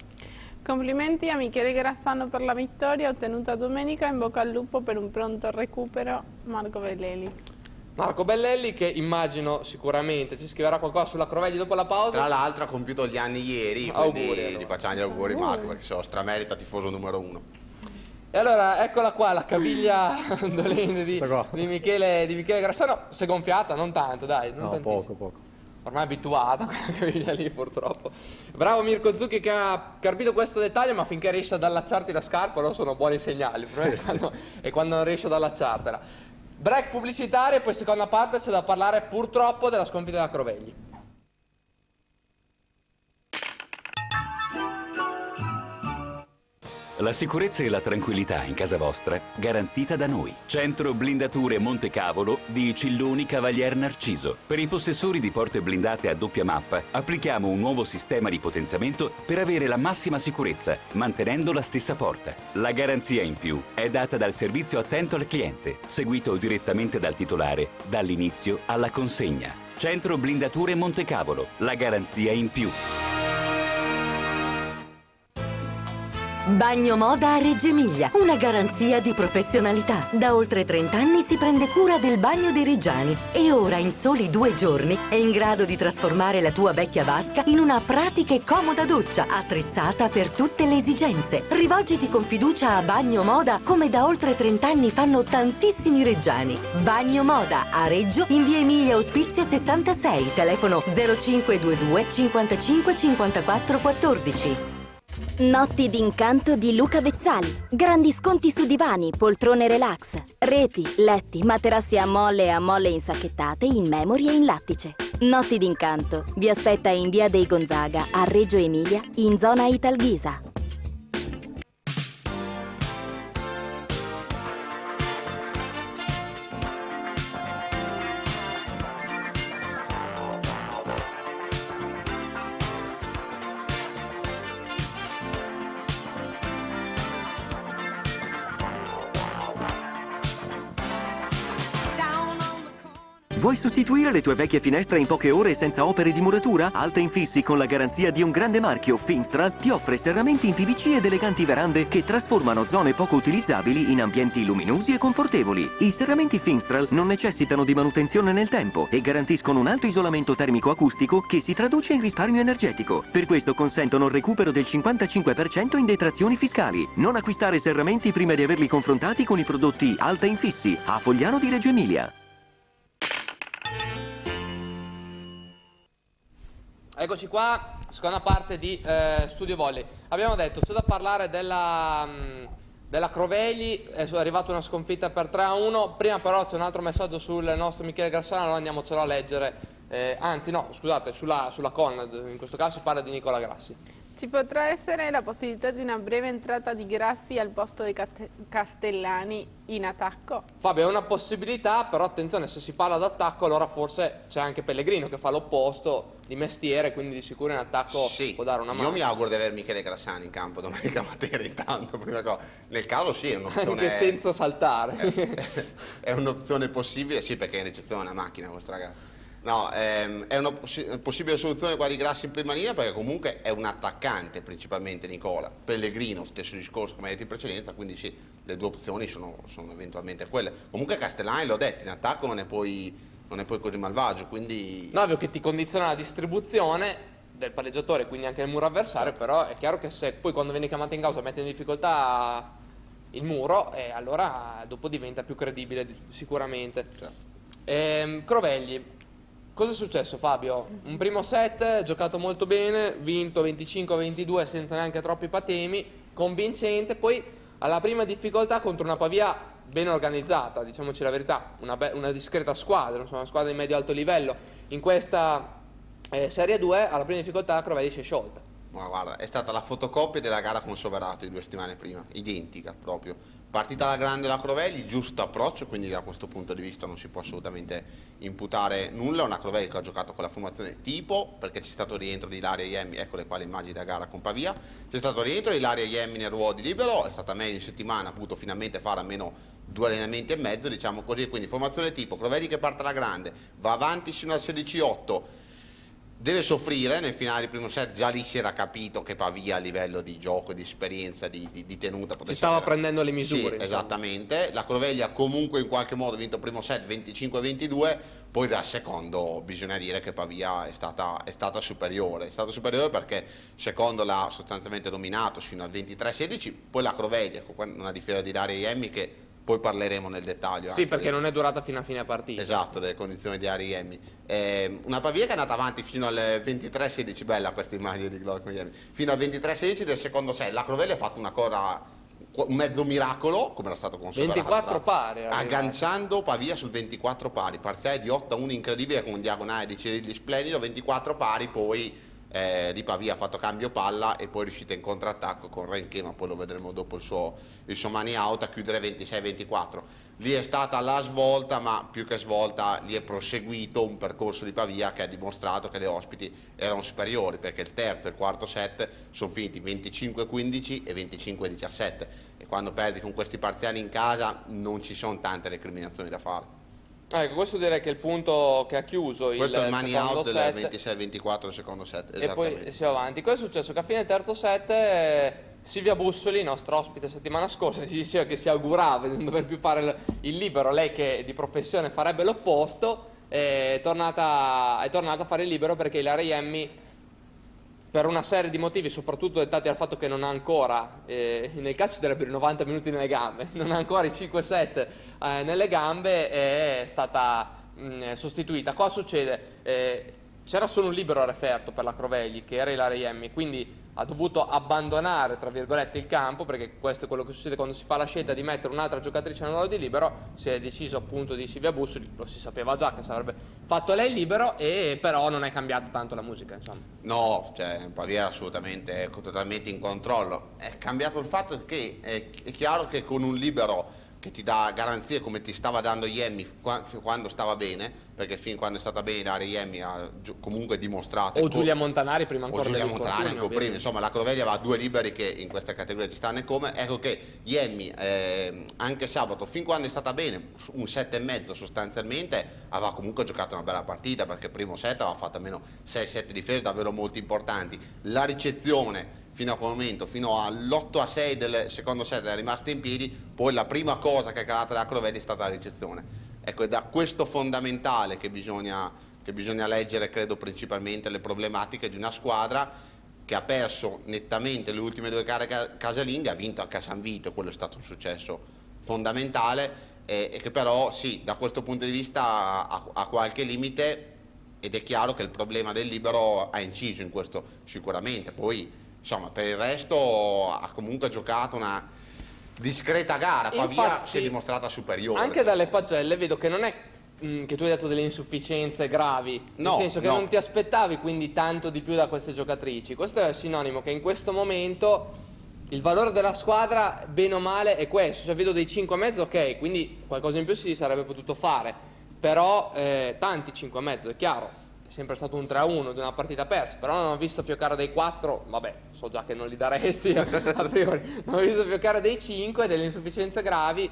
Complimenti a Michele Grassano per la vittoria ottenuta domenica, in bocca al lupo per un pronto recupero Marco Velleli. Marco Bellelli che immagino sicuramente ci scriverà qualcosa sulla Crovelli dopo la pausa. Tra l'altro ha compiuto gli anni ieri, Auguri, quindi allora. gli facciamo gli auguri Marco perché so, stramerita tifoso numero uno. E allora eccola qua la caviglia dolente di, di Michele, di Michele Grassano. Si è gonfiata, non tanto, dai. Non No, tantissimo. poco, poco. Ormai è abituata a quella caviglia lì, purtroppo. Bravo Mirko Zucchi che ha carpito questo dettaglio, ma finché riesci ad allacciarti la scarpa, allora sono buoni segnali. Problema è quando, è quando non riesci ad allacciartela. Break pubblicitario e poi seconda parte c'è da parlare purtroppo della sconfitta della Crovelli. La sicurezza e la tranquillità in casa vostra garantita da noi. Centro Blindature Montecavolo di Cilloni Cavalier Narciso. Per i possessori di porte blindate a doppia mappa applichiamo un nuovo sistema di potenziamento per avere la massima sicurezza, mantenendo la stessa porta. La garanzia in più è data dal servizio attento al cliente, seguito direttamente dal titolare, dall'inizio alla consegna. Centro Blindature Montecavolo. La garanzia in più. Bagno Moda a Reggio Emilia, una garanzia di professionalità. Da oltre 30 anni si prende cura del bagno dei reggiani e ora in soli due giorni è in grado di trasformare la tua vecchia vasca in una pratica e comoda doccia, attrezzata per tutte le esigenze. Rivolgiti con fiducia a Bagno Moda come da oltre 30 anni fanno tantissimi reggiani. Bagno Moda a Reggio in via Emilia Ospizio 66, telefono 0522 55 54 14. Notti d'incanto di Luca Vezzali. Grandi sconti su divani, poltrone relax, reti, letti, materassi a molle e a molle insacchettate in memory e in lattice. Notti d'incanto vi aspetta in via dei Gonzaga a Reggio Emilia in zona Italghisa. Vuoi sostituire le tue vecchie finestre in poche ore senza opere di muratura? Alta Infissi con la garanzia di un grande marchio Finstral ti offre serramenti in PVC ed eleganti verande che trasformano zone poco utilizzabili in ambienti luminosi e confortevoli. I serramenti Finstral non necessitano di manutenzione nel tempo e garantiscono un alto isolamento termico acustico che si traduce in risparmio energetico. Per questo consentono il recupero del 55% in detrazioni fiscali. Non acquistare serramenti prima di averli confrontati con i prodotti Alta Infissi a Fogliano di Reggio Emilia. Eccoci qua, seconda parte di eh, Studio Volley. Abbiamo detto, c'è da parlare della, mh, della Crovelli, è arrivata una sconfitta per 3 a 1. Prima però c'è un altro messaggio sul nostro Michele Grassano, andiamocelo a leggere. Eh, anzi no, scusate, sulla, sulla Conad, in questo caso si parla di Nicola Grassi. Ci potrà essere la possibilità di una breve entrata di Grassi al posto di Cat- Castellani in attacco? Fabio, è una possibilità, però attenzione, se si parla d'attacco allora forse c'è anche Pellegrino che fa l'opposto di mestiere, quindi di sicuro in attacco Sì, può dare una mano. io mi auguro di avere Michele Grassani in campo domenica mattina intanto, prima cosa. Nel caso sì, è un'opzione... Anche senza saltare. è un'opzione possibile, sì perché in ricezione è una macchina questo ragazzo. No, ehm, è una possi- possibile soluzione qua di Grassi in prima linea perché comunque è un attaccante principalmente Nicola. Pellegrino, stesso discorso come hai detto in precedenza, quindi sì, le due opzioni sono, sono eventualmente quelle. Comunque Castellani, l'ho detto, in attacco non è poi, non è poi così malvagio, quindi... No, ovvio che ti condiziona la distribuzione del palleggiatore, quindi anche il muro avversario, però è chiaro che se poi quando viene chiamato in causa mette in difficoltà il muro, eh, allora dopo diventa più credibile di- sicuramente. Ehm, Crovelli, cosa è successo Fabio? Un primo set giocato molto bene, vinto 25-22 senza neanche troppi patemi, convincente, poi alla prima difficoltà contro una Pavia ben organizzata, diciamoci la verità, una, una discreta squadra, insomma, una squadra di medio-alto livello. In questa eh, Serie 2 alla prima difficoltà Crovelli si è sciolta. Ma guarda, è stata la fotocopia della gara con Soverato di due settimane prima, identica proprio. Partita alla grande la Crovelli, giusto approccio, quindi da questo punto di vista non si può assolutamente imputare nulla. Una Crovelli che ha giocato con la formazione tipo, perché c'è stato rientro di Ilaria Iemmi, ecco le quali immagini da gara con Pavia. C'è stato rientro di Ilaria Iemmi nel ruolo di libero, è stata meglio in settimana, ha potuto finalmente fare almeno due allenamenti e mezzo, diciamo così. Quindi formazione tipo, Crovelli che parte alla grande, va avanti fino al 16-8 Deve soffrire nel finale di primo set, già lì si era capito che Pavia a livello di gioco, di esperienza, di, di- di tenuta Si stava avere- prendendo le misure. Sì, insomma. esattamente. La Croveglia comunque in qualche modo ha vinto il primo set 25-22, poi dal secondo bisogna dire che Pavia è stata, è stata superiore. È stata superiore perché secondo l'ha sostanzialmente dominato fino al 23-16, poi la Croveglia, con una differenza di Daria Emmi che poi parleremo nel dettaglio. Sì, perché di- non è durata fino a fine partita. Esatto, delle condizioni di Ari Emmi. Eh, una Pavia che è andata avanti fino al 23-16, bella questa immagine di Glock Miami, fino al 23-16 del secondo set. La Crovelli ha fatto una cosa, un mezzo miracolo, come era stato considerato. 24 pari. Agganciando Pavia sul 24 pari, parziale di 8 a 1 incredibile con un diagonale di Cirilli splendido, 24 pari, poi eh, di Pavia ha fatto cambio palla e poi è riuscita in contrattacco con Renke, ma poi lo vedremo dopo il suo, il suo money out a chiudere 26-24. Lì è stata la svolta, ma più che svolta lì è proseguito un percorso di Pavia che ha dimostrato che le ospiti erano superiori, perché il terzo e il quarto set sono finiti 25-15 e 25-17 e quando perdi con questi parziali in casa non ci sono tante recriminazioni da fare. Ecco, questo direi che è il punto che ha chiuso il Questo è il money out del set. 26-24 del secondo set. E poi si va avanti. Cosa è successo? Che a fine terzo set eh, Silvia Bussoli, nostra ospite settimana scorsa, ci diceva che si augurava di non dover più fare il, libero, lei che di professione farebbe l'opposto, è tornata, è tornata a fare il libero perché Ilaria Iemmi per una serie di motivi, soprattutto dettati dal fatto che non ha ancora, eh, nel calcio direbbero i 90 minuti nelle gambe, non ha ancora i 5 set eh, nelle gambe, è stata mh, sostituita. Cosa succede? Eh, c'era solo un libero referto per la Crovegli, che era Ilaria Iemmi, quindi ha dovuto abbandonare, tra virgolette, il campo, perché questo è quello che succede quando si fa la scelta di mettere un'altra giocatrice nel ruolo di libero, si è deciso appunto di Silvia Bussoli, lo si sapeva già che sarebbe fatto lei libero, e però non è cambiata tanto la musica, insomma. No, cioè Pavia era assolutamente ecco, totalmente in controllo. È cambiato il fatto che è, è chiaro che con un libero che ti dà garanzie come ti stava dando Iemmi qua- quando stava bene, perché fin quando è stata bene Daria Iemmi ha comunque dimostrato... O Giulia Montanari prima o ancora Giulia dell'infortunio, Montanari, ancora prima, ovviamente. insomma la Croveglia aveva due liberi che in questa categoria ci stanno e come, ecco che Iemmi eh, anche sabato, fin quando è stata bene, un set e mezzo sostanzialmente, aveva comunque giocato una bella partita perché primo set aveva fatto almeno 6-7 difese davvero molto importanti, la ricezione fino a quel momento, fino all'8 a 6 del secondo set era rimasta in piedi, poi la prima cosa che è calata la Crovelli è stata la ricezione. Ecco, è da questo fondamentale che bisogna, che bisogna leggere, credo, principalmente le problematiche di una squadra che ha perso nettamente le ultime due gare ca- casalinghe, ha vinto a San Vito, quello è stato un successo fondamentale, e, e che però sì, da questo punto di vista ha- ha qualche limite ed è chiaro che il problema del libero ha inciso in questo sicuramente, poi insomma per il resto ha comunque giocato una discreta gara, Pavia Infatti, si è dimostrata superiore. Anche dalle pagelle vedo che non è mh, che tu hai detto delle insufficienze gravi, nel No, senso che no. non ti aspettavi quindi tanto di più da queste giocatrici. Questo è sinonimo che in questo momento il valore della squadra, bene o male, è questo. Cioè vedo dei 5 e mezzo, ok, quindi qualcosa in più si sarebbe potuto fare. Però eh, tanti 5 e mezzo, è chiaro. Sempre stato un 3 a 1 di una partita persa, però non ho visto fioccare dei 4, vabbè, so già che non li daresti a priori, non ho visto fioccare dei 5, delle insufficienze gravi.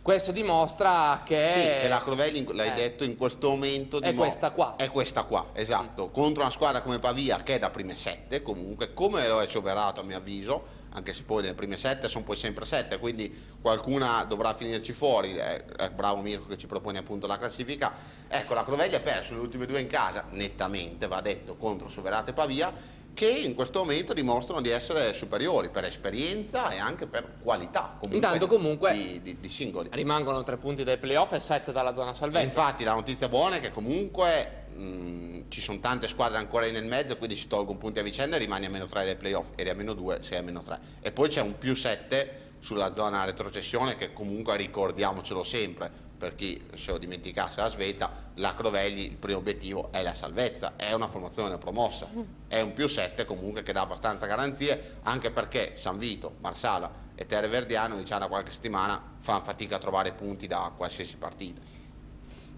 Questo dimostra che... Sì, che la Crovelli, l'hai eh, detto, in questo momento È questa qua. È questa qua, esatto. Contro una squadra come Pavia, che è da prime sette, comunque, come lo è Cioverato a mio avviso, anche se poi nelle prime sette sono poi sempre sette, quindi qualcuna dovrà finirci fuori. È, è bravo Mirko che ci propone appunto la classifica. Ecco, la Crovelli ha perso le ultime due in casa, nettamente, va detto, contro Soverato e Pavia, che in questo momento dimostrano di essere superiori per esperienza e anche per qualità comunque, Intanto comunque- di, di- di singoli. Rimangono tre punti dai playoff e 7 dalla zona salvezza. infatti la notizia buona è che comunque mh, ci sono tante squadre ancora nel mezzo, quindi si tolgono punti a vicenda e rimani a meno 3 dai playoff, eri a meno 2, sei a meno 3. E poi c'è un più 7 sulla zona retrocessione che comunque ricordiamocelo sempre, per chi se lo dimenticasse la sveta, la Crovelli il primo obiettivo è la salvezza, è una formazione promossa, è un più 7 comunque che dà abbastanza garanzie, anche perché San Vito, Marsala e Terre Verdiano diciamo da qualche settimana fanno fatica a trovare punti da qualsiasi partita.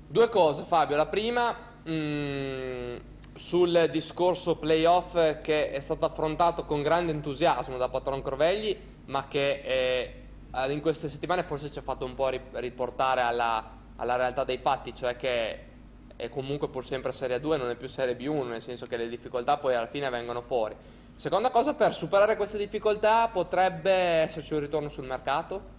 Due cose Fabio, la prima mm, sul discorso playoff che è stato affrontato con grande entusiasmo da Patron Corvegli ma che eh, in queste settimane forse ci ha fatto un po' ri- riportare alla, alla realtà dei fatti, cioè che è comunque pur sempre Serie A2, non è più Serie B1, nel senso che le difficoltà poi alla fine vengono fuori. Seconda cosa, per superare queste difficoltà potrebbe esserci un ritorno sul mercato?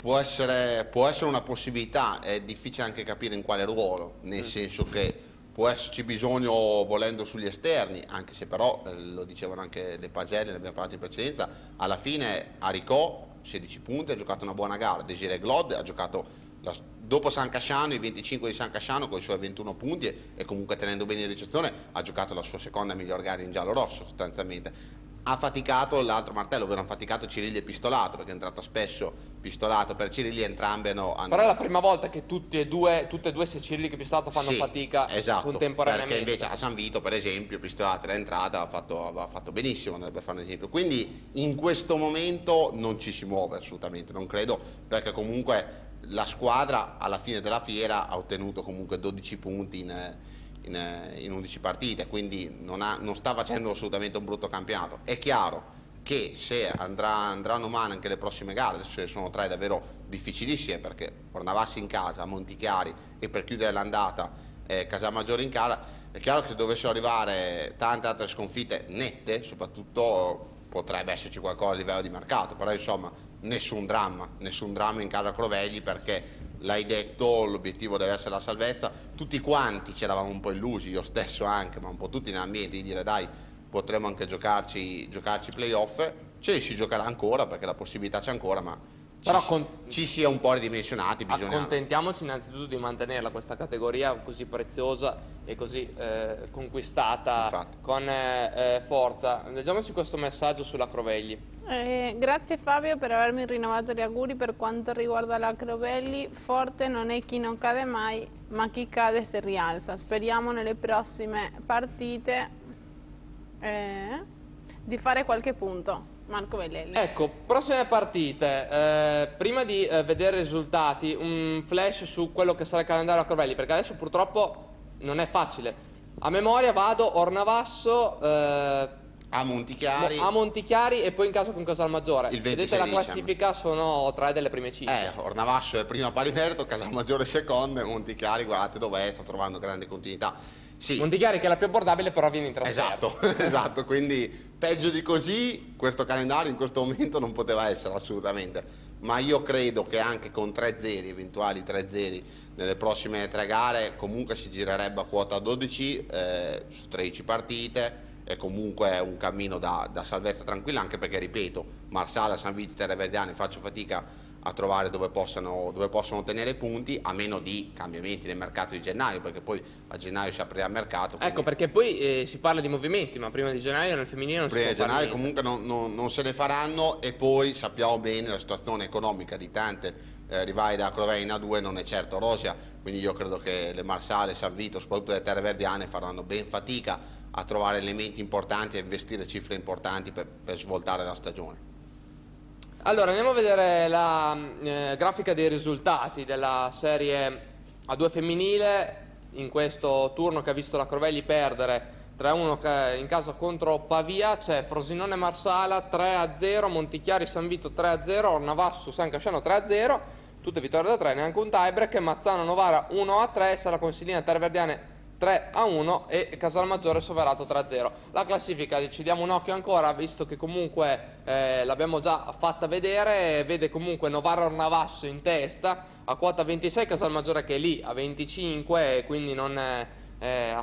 Può essere, può essere una possibilità, è difficile anche capire in quale ruolo, nel senso che può esserci bisogno volendo sugli esterni, anche se però, eh, lo dicevano anche le pagelle, ne abbiamo parlato in precedenza, alla fine Aricò 16 punti, ha giocato una buona gara, Desiree Glod ha giocato la- dopo San Casciano, i 25 di San Casciano con i suoi 21 punti e, e comunque tenendo bene in ricezione ha giocato la sua seconda miglior gara in giallo-rosso sostanzialmente. Ha faticato l'altro martello, ovvero hanno faticato Cirilli e Pistolato, perché è entrato spesso Pistolato per Cirilli, entrambe hanno... hanno- Però è la prima volta che tutti e due, tutte e due sia Cirilli che Pistato fanno Sì, fatica esatto, contemporaneamente. Perché invece a San Vito, per esempio, Pistolato era entrata, ha fatto, aveva fatto benissimo, per fare un esempio. Quindi in questo momento non ci si muove assolutamente, non credo, perché comunque la squadra alla fine della fiera ha ottenuto comunque 12 punti in, in- in 11 partite, quindi non, ha- non sta facendo assolutamente un brutto campionato. È chiaro che se andrà- andranno male anche le prossime gare, adesso ce ne sono tre davvero difficilissime perché Ornavassi in casa, Montichiari e per chiudere l'andata eh, Casamaggiore in casa, è chiaro che se dovessero arrivare tante altre sconfitte nette, soprattutto potrebbe esserci qualcosa a livello di mercato, però insomma nessun dramma, nessun dramma in casa Crovegli perché l'hai detto, l'obiettivo deve essere la salvezza, tutti quanti ci eravamo un po' illusi, io stesso anche, ma un po' tutti nell'ambiente di dire dai potremmo anche giocarci, giocarci playoff, ce li si giocherà ancora perché la possibilità c'è ancora, ma Però con- ci si è un po' ridimensionati, bisogna... Accontentiamoci innanzitutto di mantenerla questa categoria così preziosa e così eh, conquistata Infatti. con eh, eh, forza. Leggiamoci questo messaggio sulla Crovegli. Eh, grazie Fabio per avermi rinnovato gli auguri per quanto riguarda la Crovelli. Forte non è chi non cade mai, ma chi cade si rialza. Speriamo nelle prossime partite eh, di fare qualche punto. Marco Vellelli. Ecco, prossime partite. Eh, prima di eh, vedere i risultati, un flash su quello che sarà il calendario a Corvelli, perché adesso purtroppo non è facile. A memoria vado Ornavasso, eh, A Montichiari... a Montichiari e poi in casa con Casalmaggiore. Il Vedete la 26 classifica sono tre delle prime cinque. Eh, Ornavasso è prima pari merito, Casalmaggiore seconda e Montichiari, guardate dov'è, sta trovando grande continuità. Sì, Montichiari che è la più abbordabile però viene in trasferta. esatto, esatto, quindi peggio di così questo calendario in questo momento non poteva essere assolutamente. Ma io credo che anche con 3-0, eventuali 3-0 nelle prossime tre gare, comunque si girerebbe a quota 12 eh, su 13 partite è comunque un cammino da, da salvezza tranquilla anche perché ripeto Marsala, San Vito Terre Verdiane faccio fatica a trovare dove possano, dove possono ottenere punti a meno di cambiamenti nel mercato di gennaio perché poi a gennaio si aprirà il mercato quindi Ecco perché poi eh, si parla di movimenti, ma prima di gennaio nel femminile non prima si può fare gennaio niente. comunque non, non- non se ne faranno e poi sappiamo bene la situazione economica di tante eh, rivali da Crovei in A2 non è certo rosea quindi io credo che le Marsale, San Vito, soprattutto le Terre Verdiane faranno ben fatica a trovare elementi importanti e investire cifre importanti per, per svoltare la stagione Allora, andiamo a vedere la eh, grafica dei risultati della serie A2 femminile in questo turno che ha visto la Crovelli perdere 3-1 ca- in casa contro Pavia, c'è Frosinone Marsala 3-0, Montichiari San Vito 3-0, Ornavasso San Casciano 3-0, tutte vittorie da 3, neanche un tiebreak, Mazzano Novara 1-3, Sala Consilina Terverdiane 3 a 1 e Casalmaggiore Soverato 3 a 0. La classifica ci diamo un occhio ancora, visto che comunque eh, l'abbiamo già fatta vedere, vede comunque Novara Ornavasso in testa a quota 26, Casalmaggiore che è lì a 25 e quindi non è, è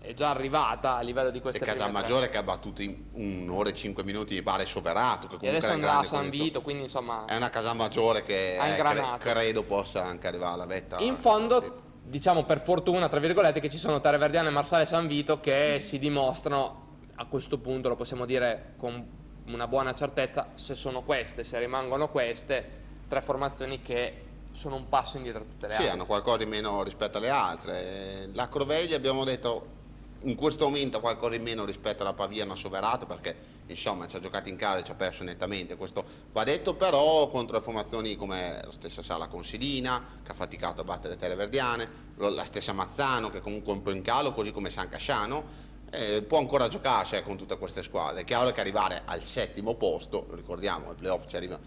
è già arrivata a livello di e queste tre. Casalmaggiore che ha battuto in un'ora e 5 minuti mi pare Soverato che E adesso andrà a San. Vito, quindi insomma è una Casalmaggiore che Ha eh, credo possa anche arrivare alla vetta In fondo, diciamo per fortuna, tra virgolette, che ci sono Terre Verdiane, Marsale e San Vito che si dimostrano, a questo punto lo possiamo dire con una buona certezza, se sono queste, se rimangono queste, tre formazioni che sono un passo indietro da tutte le Sì, altre. hanno qualcosa di meno rispetto alle altre. La Croveglia abbiamo detto in questo momento qualcosa in meno rispetto alla Pavia ma Soverato perché insomma ci ha giocato in casa e ci ha perso nettamente, questo va detto però contro formazioni come la stessa Sala Consilina che ha faticato a battere Terre Verdiane, lo- la stessa Mazzano che comunque è un po' in calo così come San Casciano eh, può ancora giocarsi eh, con tutte queste squadre. È chiaro che arrivare al settimo posto, ricordiamo, il playoff ci arriva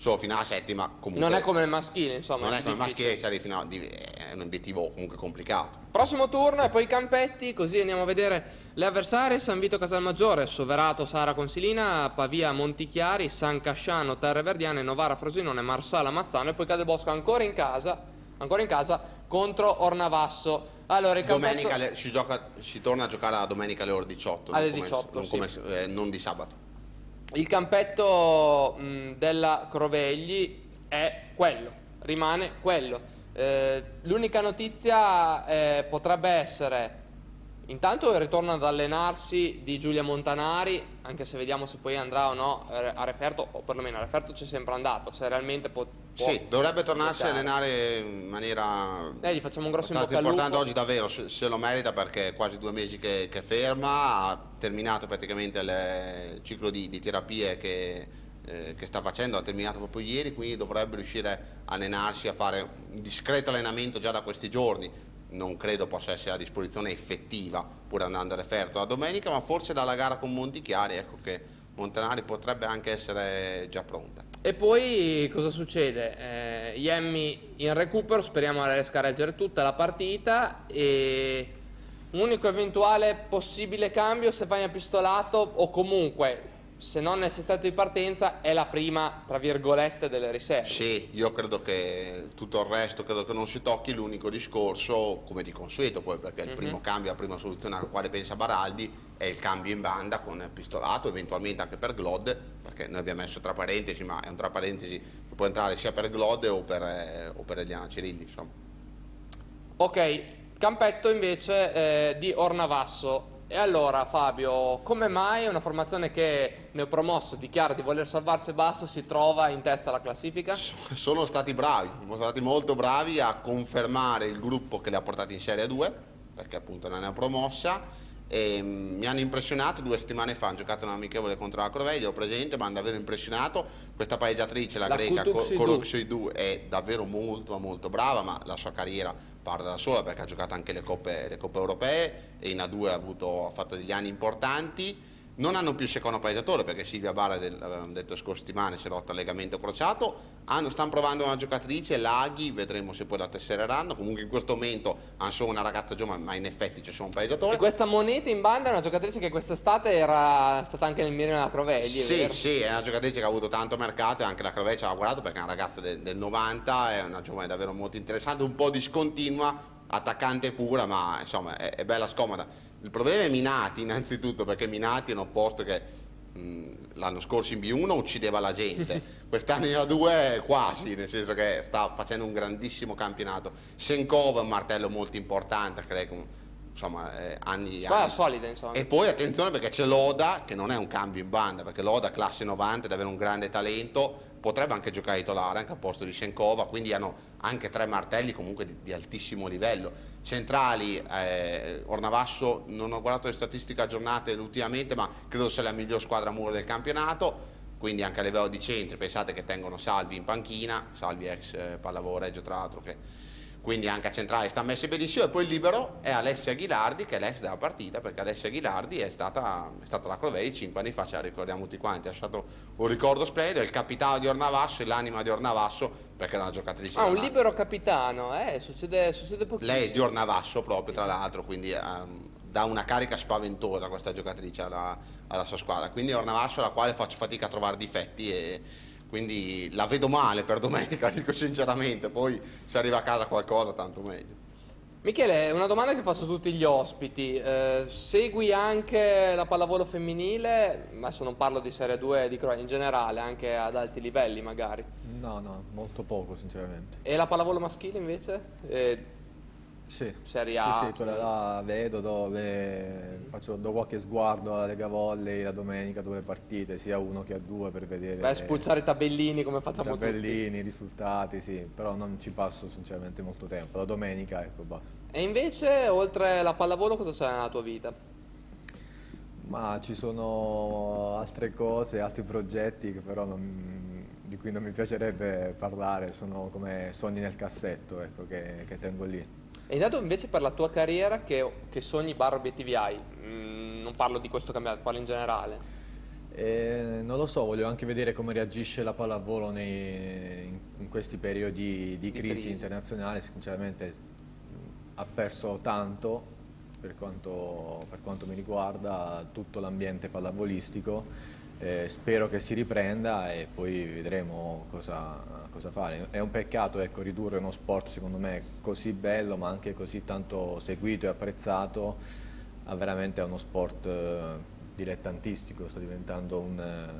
solo fino alla settima, comunque Non è come il maschile, insomma. non è è come il maschile, di fino a- di- è un obiettivo comunque complicato. Prossimo turno e poi i campetti, così andiamo a vedere le avversarie. San Vito Casalmaggiore, Soverato Sara Consilina, Pavia Montichiari, San Casciano Terre Verdiane, Novara Frosinone, Marsala Mazzano e poi Cadebosco ancora in casa, ancora in casa contro Ornavasso. Allora, campetto... Domenica le- si, gioca- si torna a giocare la domenica alle ore 18, Alle non come- 18, non, sì. come- eh, non di sabato. Il campetto mh, della Crovegli è quello, rimane quello. Eh, l'unica notizia eh, potrebbe essere intanto il ritorno ad allenarsi di Giulia Montanari, anche se vediamo se poi andrà o no eh, a Referto, o perlomeno a Referto c'è sempre andato, se realmente può... può Sì, dovrebbe tornarsi a allenare in maniera Eh, gli facciamo un grosso in bocca importante oggi davvero, se, se lo merita perché è quasi due mesi che, che ferma, ha terminato praticamente il il ciclo di, di terapie che, eh, che sta facendo, ha terminato proprio ieri, quindi dovrebbe riuscire a allenarsi, a fare un discreto allenamento già da questi giorni. Non credo possa essere a disposizione effettiva pur andando a referto la domenica, ma forse dalla gara con Montichiari, ecco che Montanari potrebbe anche essere già pronta. E poi cosa succede? Eh, Iemmi in recupero, speriamo riesca a reggere tutta la partita e un unico eventuale possibile cambio Stefania Pistolato o comunque se non nel stato di partenza è la prima tra virgolette delle riserve. Sì, io credo che tutto il resto credo che non si tocchi, l'unico discorso, come di consueto poi, perché il Mhm. primo cambio, la prima soluzione alla quale pensa Baraldi è il cambio in banda con Pistolato, eventualmente anche per Glod, perché noi abbiamo messo tra parentesi, ma è un tra parentesi che può entrare sia per Glod o per, eh, o per Eliana Cirilli, insomma. Ok, campetto invece eh, di Ornavasso. E allora Fabio, come mai una formazione che neopromosso dichiara di voler salvarsi basso si trova in testa alla classifica? sono stati bravi, sono stati molto bravi a confermare il gruppo che li ha portati in Serie 2, perché appunto non ne ha promossa, e mm, mi hanno impressionato due settimane fa, hanno giocato un amichevole contro la Corveglia, ho presente, mi hanno davvero impressionato, questa pareggiatrice, la, La greca. Koroksidou, è davvero molto molto brava, ma la sua carriera parte da sola perché ha giocato anche le coppe, le coppe europee e in A2 ha, avuto, ha fatto degli anni importanti. Non hanno più il secondo pareggiatore perché Silvia Barra, del, avevamo detto scorse settimane, si è rotta il legamento crociato. Hanno, stanno provando una giocatrice, Laghi, vedremo se poi la tessereranno. Comunque in questo momento hanno solo una ragazza giovane, ma in effetti c'è solo un E pareggiatore. questa moneta in banda è una giocatrice che quest'estate era stata anche nel mirino della Crovegli, è Sì, vero? sì, è una giocatrice che ha avuto tanto mercato e anche la Croveccia l'ha guardato perché è una ragazza del, del 90, è una giovane davvero molto interessante, un po' discontinua, attaccante pura, ma insomma è, è bella scomoda. Il problema è Minati innanzitutto perché Minati è un posto che l'anno scorso in B1 uccideva la gente, quest'anno in A2 quasi, nel senso che sta facendo un grandissimo campionato. Senkov è un martello molto importante, com- insomma eh, anni anni. solida, insomma. E poi attenzione perché c'è Loda che non è un cambio in banda, perché Loda classe 90 deve avere un grande talento, potrebbe anche giocare titolare anche a posto di Senkova, quindi hanno anche tre martelli comunque di, di altissimo livello. Centrali, eh, Ornavasso, non ho guardato le statistiche aggiornate ultimamente, ma credo sia la miglior squadra muro del campionato, quindi anche a livello di centri, pensate che tengono Salvi in panchina, Salvi ex eh, pallavolo tra l'altro che quindi anche a centrale sta messi benissimo e poi il libero è Alessia Ghilardi che è l'ex della partita perché Alessia Ghilardi è stata, è stata la Crovei 5 anni fa, ce la ricordiamo tutti quanti, ha lasciato un ricordo splendido, è il capitano di Ornavasso e l'anima di Ornavasso perché è una giocatrice Ah, un libero capitano, eh, succede, succede pochissimo. lei è di Ornavasso proprio tra l'altro, quindi ehm, dà una carica spaventosa questa giocatrice alla, alla sua squadra, quindi Ornavasso alla quale faccio fatica a trovare difetti e quindi la vedo male per domenica, dico sinceramente, poi se arriva a casa qualcosa tanto meglio. Michele, una domanda che faccio a tutti gli ospiti. Eh, segui anche la pallavolo femminile? Adesso non parlo di Serie 2 di Croatia, in generale, anche ad alti livelli magari. No, no, molto poco sinceramente. E la pallavolo maschile invece? Eh, Sì, Serie sì, A. sì, quella là vedo dove faccio, do qualche sguardo alla Lega Volley la domenica, due partite, sia uno che a due per vedere Vai a spulciare i tabellini come facciamo tutti. tabellini, i risultati, sì, però non ci passo sinceramente molto tempo. La domenica, ecco, basta. E invece, oltre la pallavolo, cosa c'è nella tua vita? Ma ci sono altre cose, altri progetti che però non- di cui non mi piacerebbe parlare, sono come sogni nel cassetto, ecco, che, che tengo lì. E intanto invece per la tua carriera, che, che sogni barra obiettivi hai? Mm, non parlo di questo campionato, parlo in generale. Eh, non lo so, voglio anche vedere come reagisce la pallavolo nei- in, in questi periodi di, crisi, crisi. internazionale. Sinceramente ha perso tanto per quanto, per quanto mi riguarda tutto l'ambiente pallavolistico. Eh, spero che si riprenda e poi vedremo cosa, cosa fare. È un peccato ecco, ridurre uno sport secondo me così bello ma anche così tanto seguito e apprezzato a veramente uno sport eh, dilettantistico, sta diventando un...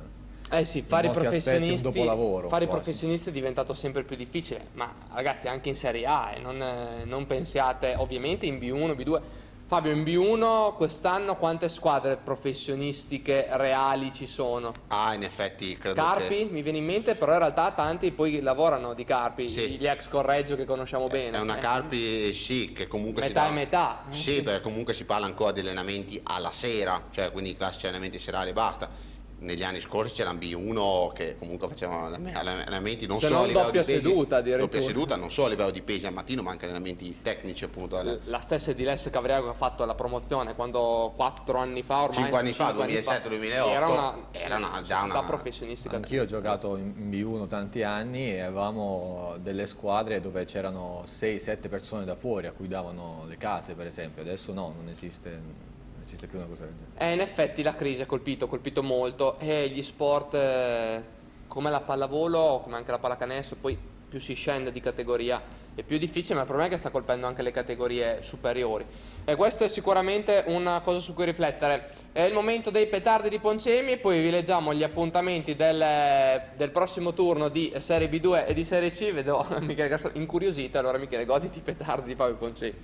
eh, sì, fare i professionisti, dopolavoro. fare professionisti è diventato sempre più difficile, ma ragazzi anche in Serie A, eh, non, non pensiate ovviamente in B1, B2. Fabio, in B1 quest'anno quante squadre professionistiche reali ci sono? Ah, in effetti credo Carpi che mi viene in mente, però in realtà tanti poi lavorano di Carpi, Sì. gli ex Correggio che conosciamo bene. è una eh. Carpi sì, che comunque Metà si e dà- metà. Sì, perché comunque si parla ancora di allenamenti alla sera, cioè quindi classici allenamenti serali e basta. Negli anni scorsi c'era un B1 che comunque facevano allena- allenamenti non Se solo non a livello doppia di pesi, seduta, addirittura. doppia seduta, non solo a livello di pesi al mattino, ma anche allenamenti tecnici appunto. La stessa di Les Cavriago che ha fatto la promozione quando quattro anni fa ormai 5 anni fa, cinque anni 2007-2008, era una, era una- già società una- professionistica Anch'io ho giocato in in B1 tanti anni e avevamo delle squadre dove c'erano 6-7 persone da fuori a cui davano le case per esempio, adesso no, non esiste, esiste più una cosa del genere. Eh, in effetti la crisi ha colpito, colpito molto e gli sport eh, come la pallavolo, come anche la pallacanestro, poi più si scende di categoria è più difficile, ma il problema è che sta colpendo anche le categorie superiori. E questo è sicuramente una cosa su cui riflettere. È il momento dei petardi di Poncemi poi vi leggiamo gli appuntamenti del, del prossimo turno di Serie B2 e di Serie C. Vedo Michele Gasso incuriosito, allora Michele goditi i petardi di Fabio Poncemi.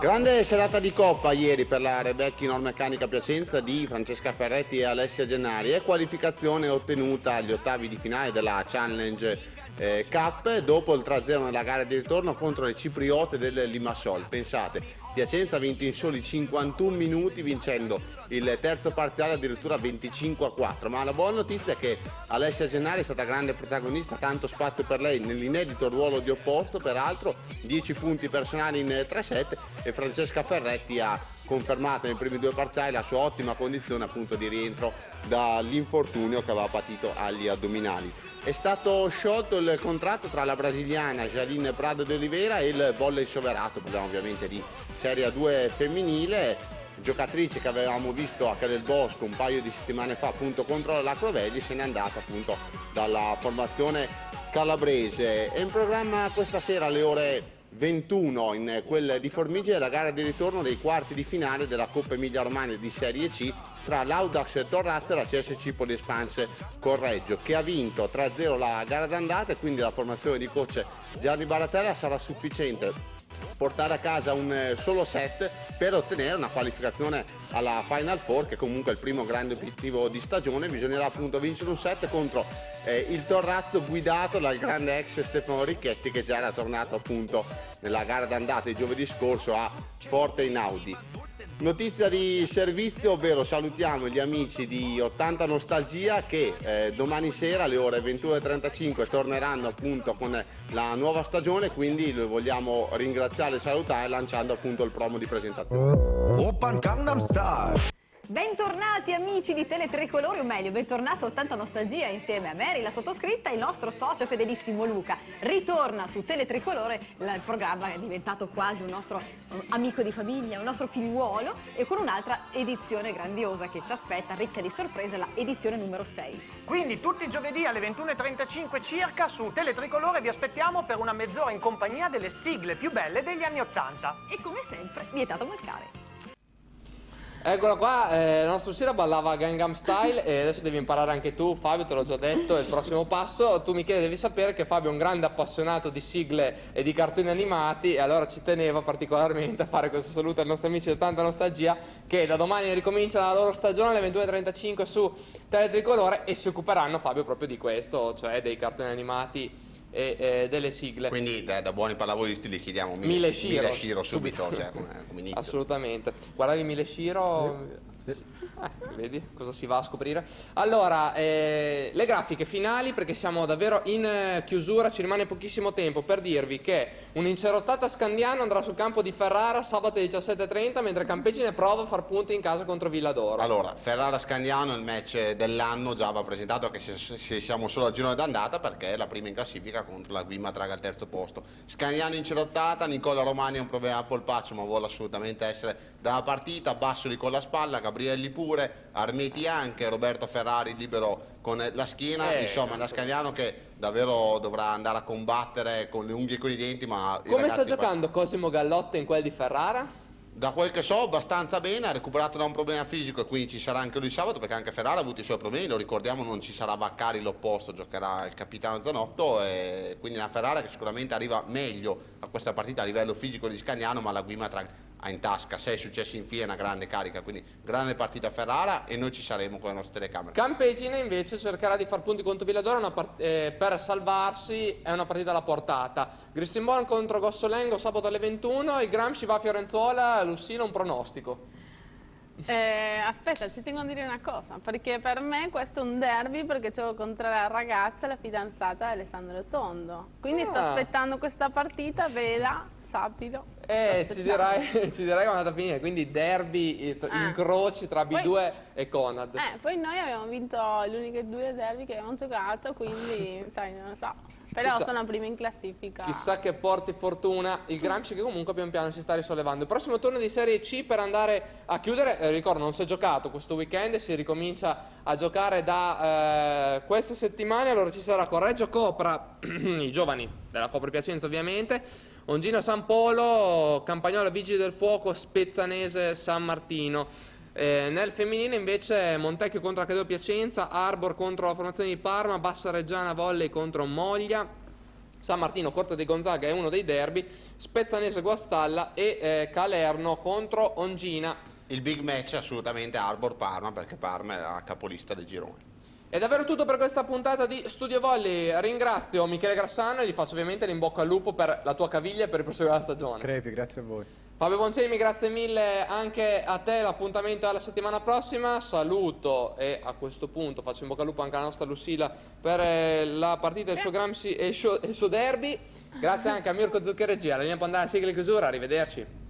Grande serata di coppa ieri per la Rebecchi Normeccanica Piacenza di Francesca Ferretti e Alessia Gennari. E qualificazione ottenuta agli ottavi di finale della Challenge eh, Cup dopo il 3-0 nella gara di ritorno contro le cipriote del Limassol. Pensate, Piacenza ha vinto in soli 51 minuti vincendo il terzo parziale addirittura 25 a 4 ma la buona notizia è che Alessia Gennari è stata grande protagonista tanto spazio per lei nell'inedito ruolo di opposto peraltro 10 punti personali in 3-7 e Francesca Ferretti ha confermato nei primi due parziali la sua ottima condizione appunto di rientro dall'infortunio che aveva patito agli addominali è stato sciolto il contratto tra la brasiliana Jaline Prado de Oliveira e il volley soverato parliamo ovviamente di Serie A2 femminile giocatrice che avevamo visto a Cadel Bosco un paio di settimane fa appunto contro la Crovelli se n'è andata appunto dalla formazione calabrese. È in programma questa sera alle ore 21 in quel di Formigine la gara di ritorno dei quarti di finale della Coppa Emilia Romagna di Serie C tra l'Audax Torrazzo e la CSC Poliespanse Correggio che ha vinto 3-0 la gara d'andata e quindi la formazione di coach Gianni Baratella sarà sufficiente portare a casa un eh, solo set per ottenere una qualificazione alla Final Four che comunque è il primo grande obiettivo di stagione. Bisognerà appunto vincere un set contro eh, il Torrazzo guidato dal grande ex Stefano Ricchetti che già era tornato appunto nella gara d'andata di giovedì scorso a Forte in Audi Notizia di servizio, ovvero salutiamo gli amici di 80 Nostalgia che eh, domani sera alle ore 21.35 torneranno appunto con la nuova stagione, quindi lo vogliamo ringraziare e salutare lanciando appunto il promo di presentazione. Bentornati amici di Tele Tricolori, o meglio, bentornato a 80 Nostalgia insieme a Mary, la sottoscritta e il nostro socio fedelissimo Luca. Ritorna su Tele Tricolore, il programma è diventato quasi un nostro amico di famiglia, un nostro figliuolo e con un'altra edizione grandiosa che ci aspetta, ricca di sorprese, la edizione numero 6. Quindi tutti i giovedì alle 21.35 circa su Teletricolore vi aspettiamo per una mezz'ora in compagnia delle sigle più belle degli anni 80. E come sempre, vietato marcare. Eccolo qua, eh, il nostro Sira ballava Gangnam Style e adesso devi imparare anche tu, Fabio, te l'ho già detto, è il prossimo passo. Tu Michele devi sapere che Fabio è un grande appassionato di sigle e di cartoni animati e allora ci teneva particolarmente a fare questo saluto ai nostri amici di 80 Nostalgia che da domani ricomincia la loro stagione alle 22.35 su Teletricolore e si occuperanno Fabio proprio di questo, cioè dei cartoni animati e eh, delle sigle. Quindi da, da buoni pallavolisti li chiediamo mille, Mille Shiro, mille Shiro subito, subito. cioè, come, come inizio. Assolutamente. Guardavi Mille Shiro? Eh, vedi cosa si va a scoprire? Allora, eh, le grafiche finali, perché siamo davvero in eh, chiusura, ci rimane pochissimo tempo per dirvi che un'incerottata Scandiano andrà sul campo di Ferrara sabato alle 17.30, mentre Campegine prova a far punti in casa contro Villadoro. Allora, Ferrara Scandiano è il match dell'anno, già va presentato anche se, se siamo solo al girone d'andata perché è la prima in classifica contro la Guima Traga al terzo posto. Scandiano in cerottata, Nicola Romani è un problema a polpaccio ma vuole assolutamente essere dalla partita, Bassoli con la spalla, Gabrielli pure, Armeti anche, Roberto Ferrari libero con la schiena, Eh, insomma da Scandiano che davvero dovrà andare a combattere con le unghie e con i denti ma Come sta giocando Cosimo Gallotta in quel di Ferrara? da quel che so abbastanza bene, ha recuperato da un problema fisico e quindi ci sarà anche lui sabato perché anche Ferrara ha avuto i suoi problemi, lo ricordiamo non ci sarà Vaccari l'opposto, giocherà il capitano Zanotto e quindi la Ferrara che sicuramente arriva meglio a questa partita a livello fisico di Scagnano ma la Guimatra ha in tasca sei successi in fila, una grande carica, quindi grande partita Ferrara e noi ci saremo con le nostre telecamere. Campegine invece cercherà di far punti contro Villadoro una part- eh, per salvarsi, è una partita alla portata. Grissimborn contro Gossolengo sabato alle 21, il Gramsci va a Fiorenzuola, Lussino un pronostico. Eh, aspetta, ci tengo a dire una cosa, perché per me questo è un derby perché gioco contro la ragazza, la fidanzata di Alessandro Tondo. Quindi sto Ah. aspettando questa partita, vela, sappilo. Eh, ci dirai, ci dirai quando è andata a finire, quindi derby, Ah. incroci tra Poi- B2 e Conad. Eh, poi noi abbiamo vinto le uniche due derby che abbiamo giocato, quindi sai, non lo so. Però Chissà. sono prima in classifica. Chissà che porti fortuna il Gramsci che comunque pian piano si sta risollevando. Il prossimo turno di Serie C per andare a chiudere, eh, ricordo non si è giocato questo weekend, si ricomincia a giocare da eh, queste settimane, allora ci sarà Correggio Copra, i giovani della Copra Piacenza ovviamente, Ongino San Polo, Campagnola Vigili del Fuoco, Spezzanese San Martino. Eh, nel femminile invece Montecchio contro Accademia Piacenza, Arbor contro la formazione di Parma, Bassa Reggiana Volley contro Moglia, San Martino Corte dei Gonzaga è uno dei derby, Spezzanese Guastalla e eh, Calerno contro Ongina. Il big match assolutamente Arbor Parma perché Parma è la capolista del girone. È davvero tutto per questa puntata di Studio Volley. Ringrazio Michele Grassano e gli faccio ovviamente l'in bocca al lupo per la tua caviglia e per il proseguo della stagione. Crepi, grazie a voi. Fabio Boncemi, grazie mille anche a te, l'appuntamento è alla settimana prossima, saluto e a questo punto faccio in bocca al lupo anche alla nostra Lucilla per eh, la partita del suo Gramsci e il suo, e il suo derby, grazie anche a Mirko Zuccheregia, la linea può andare a sigla di chiusura, arrivederci.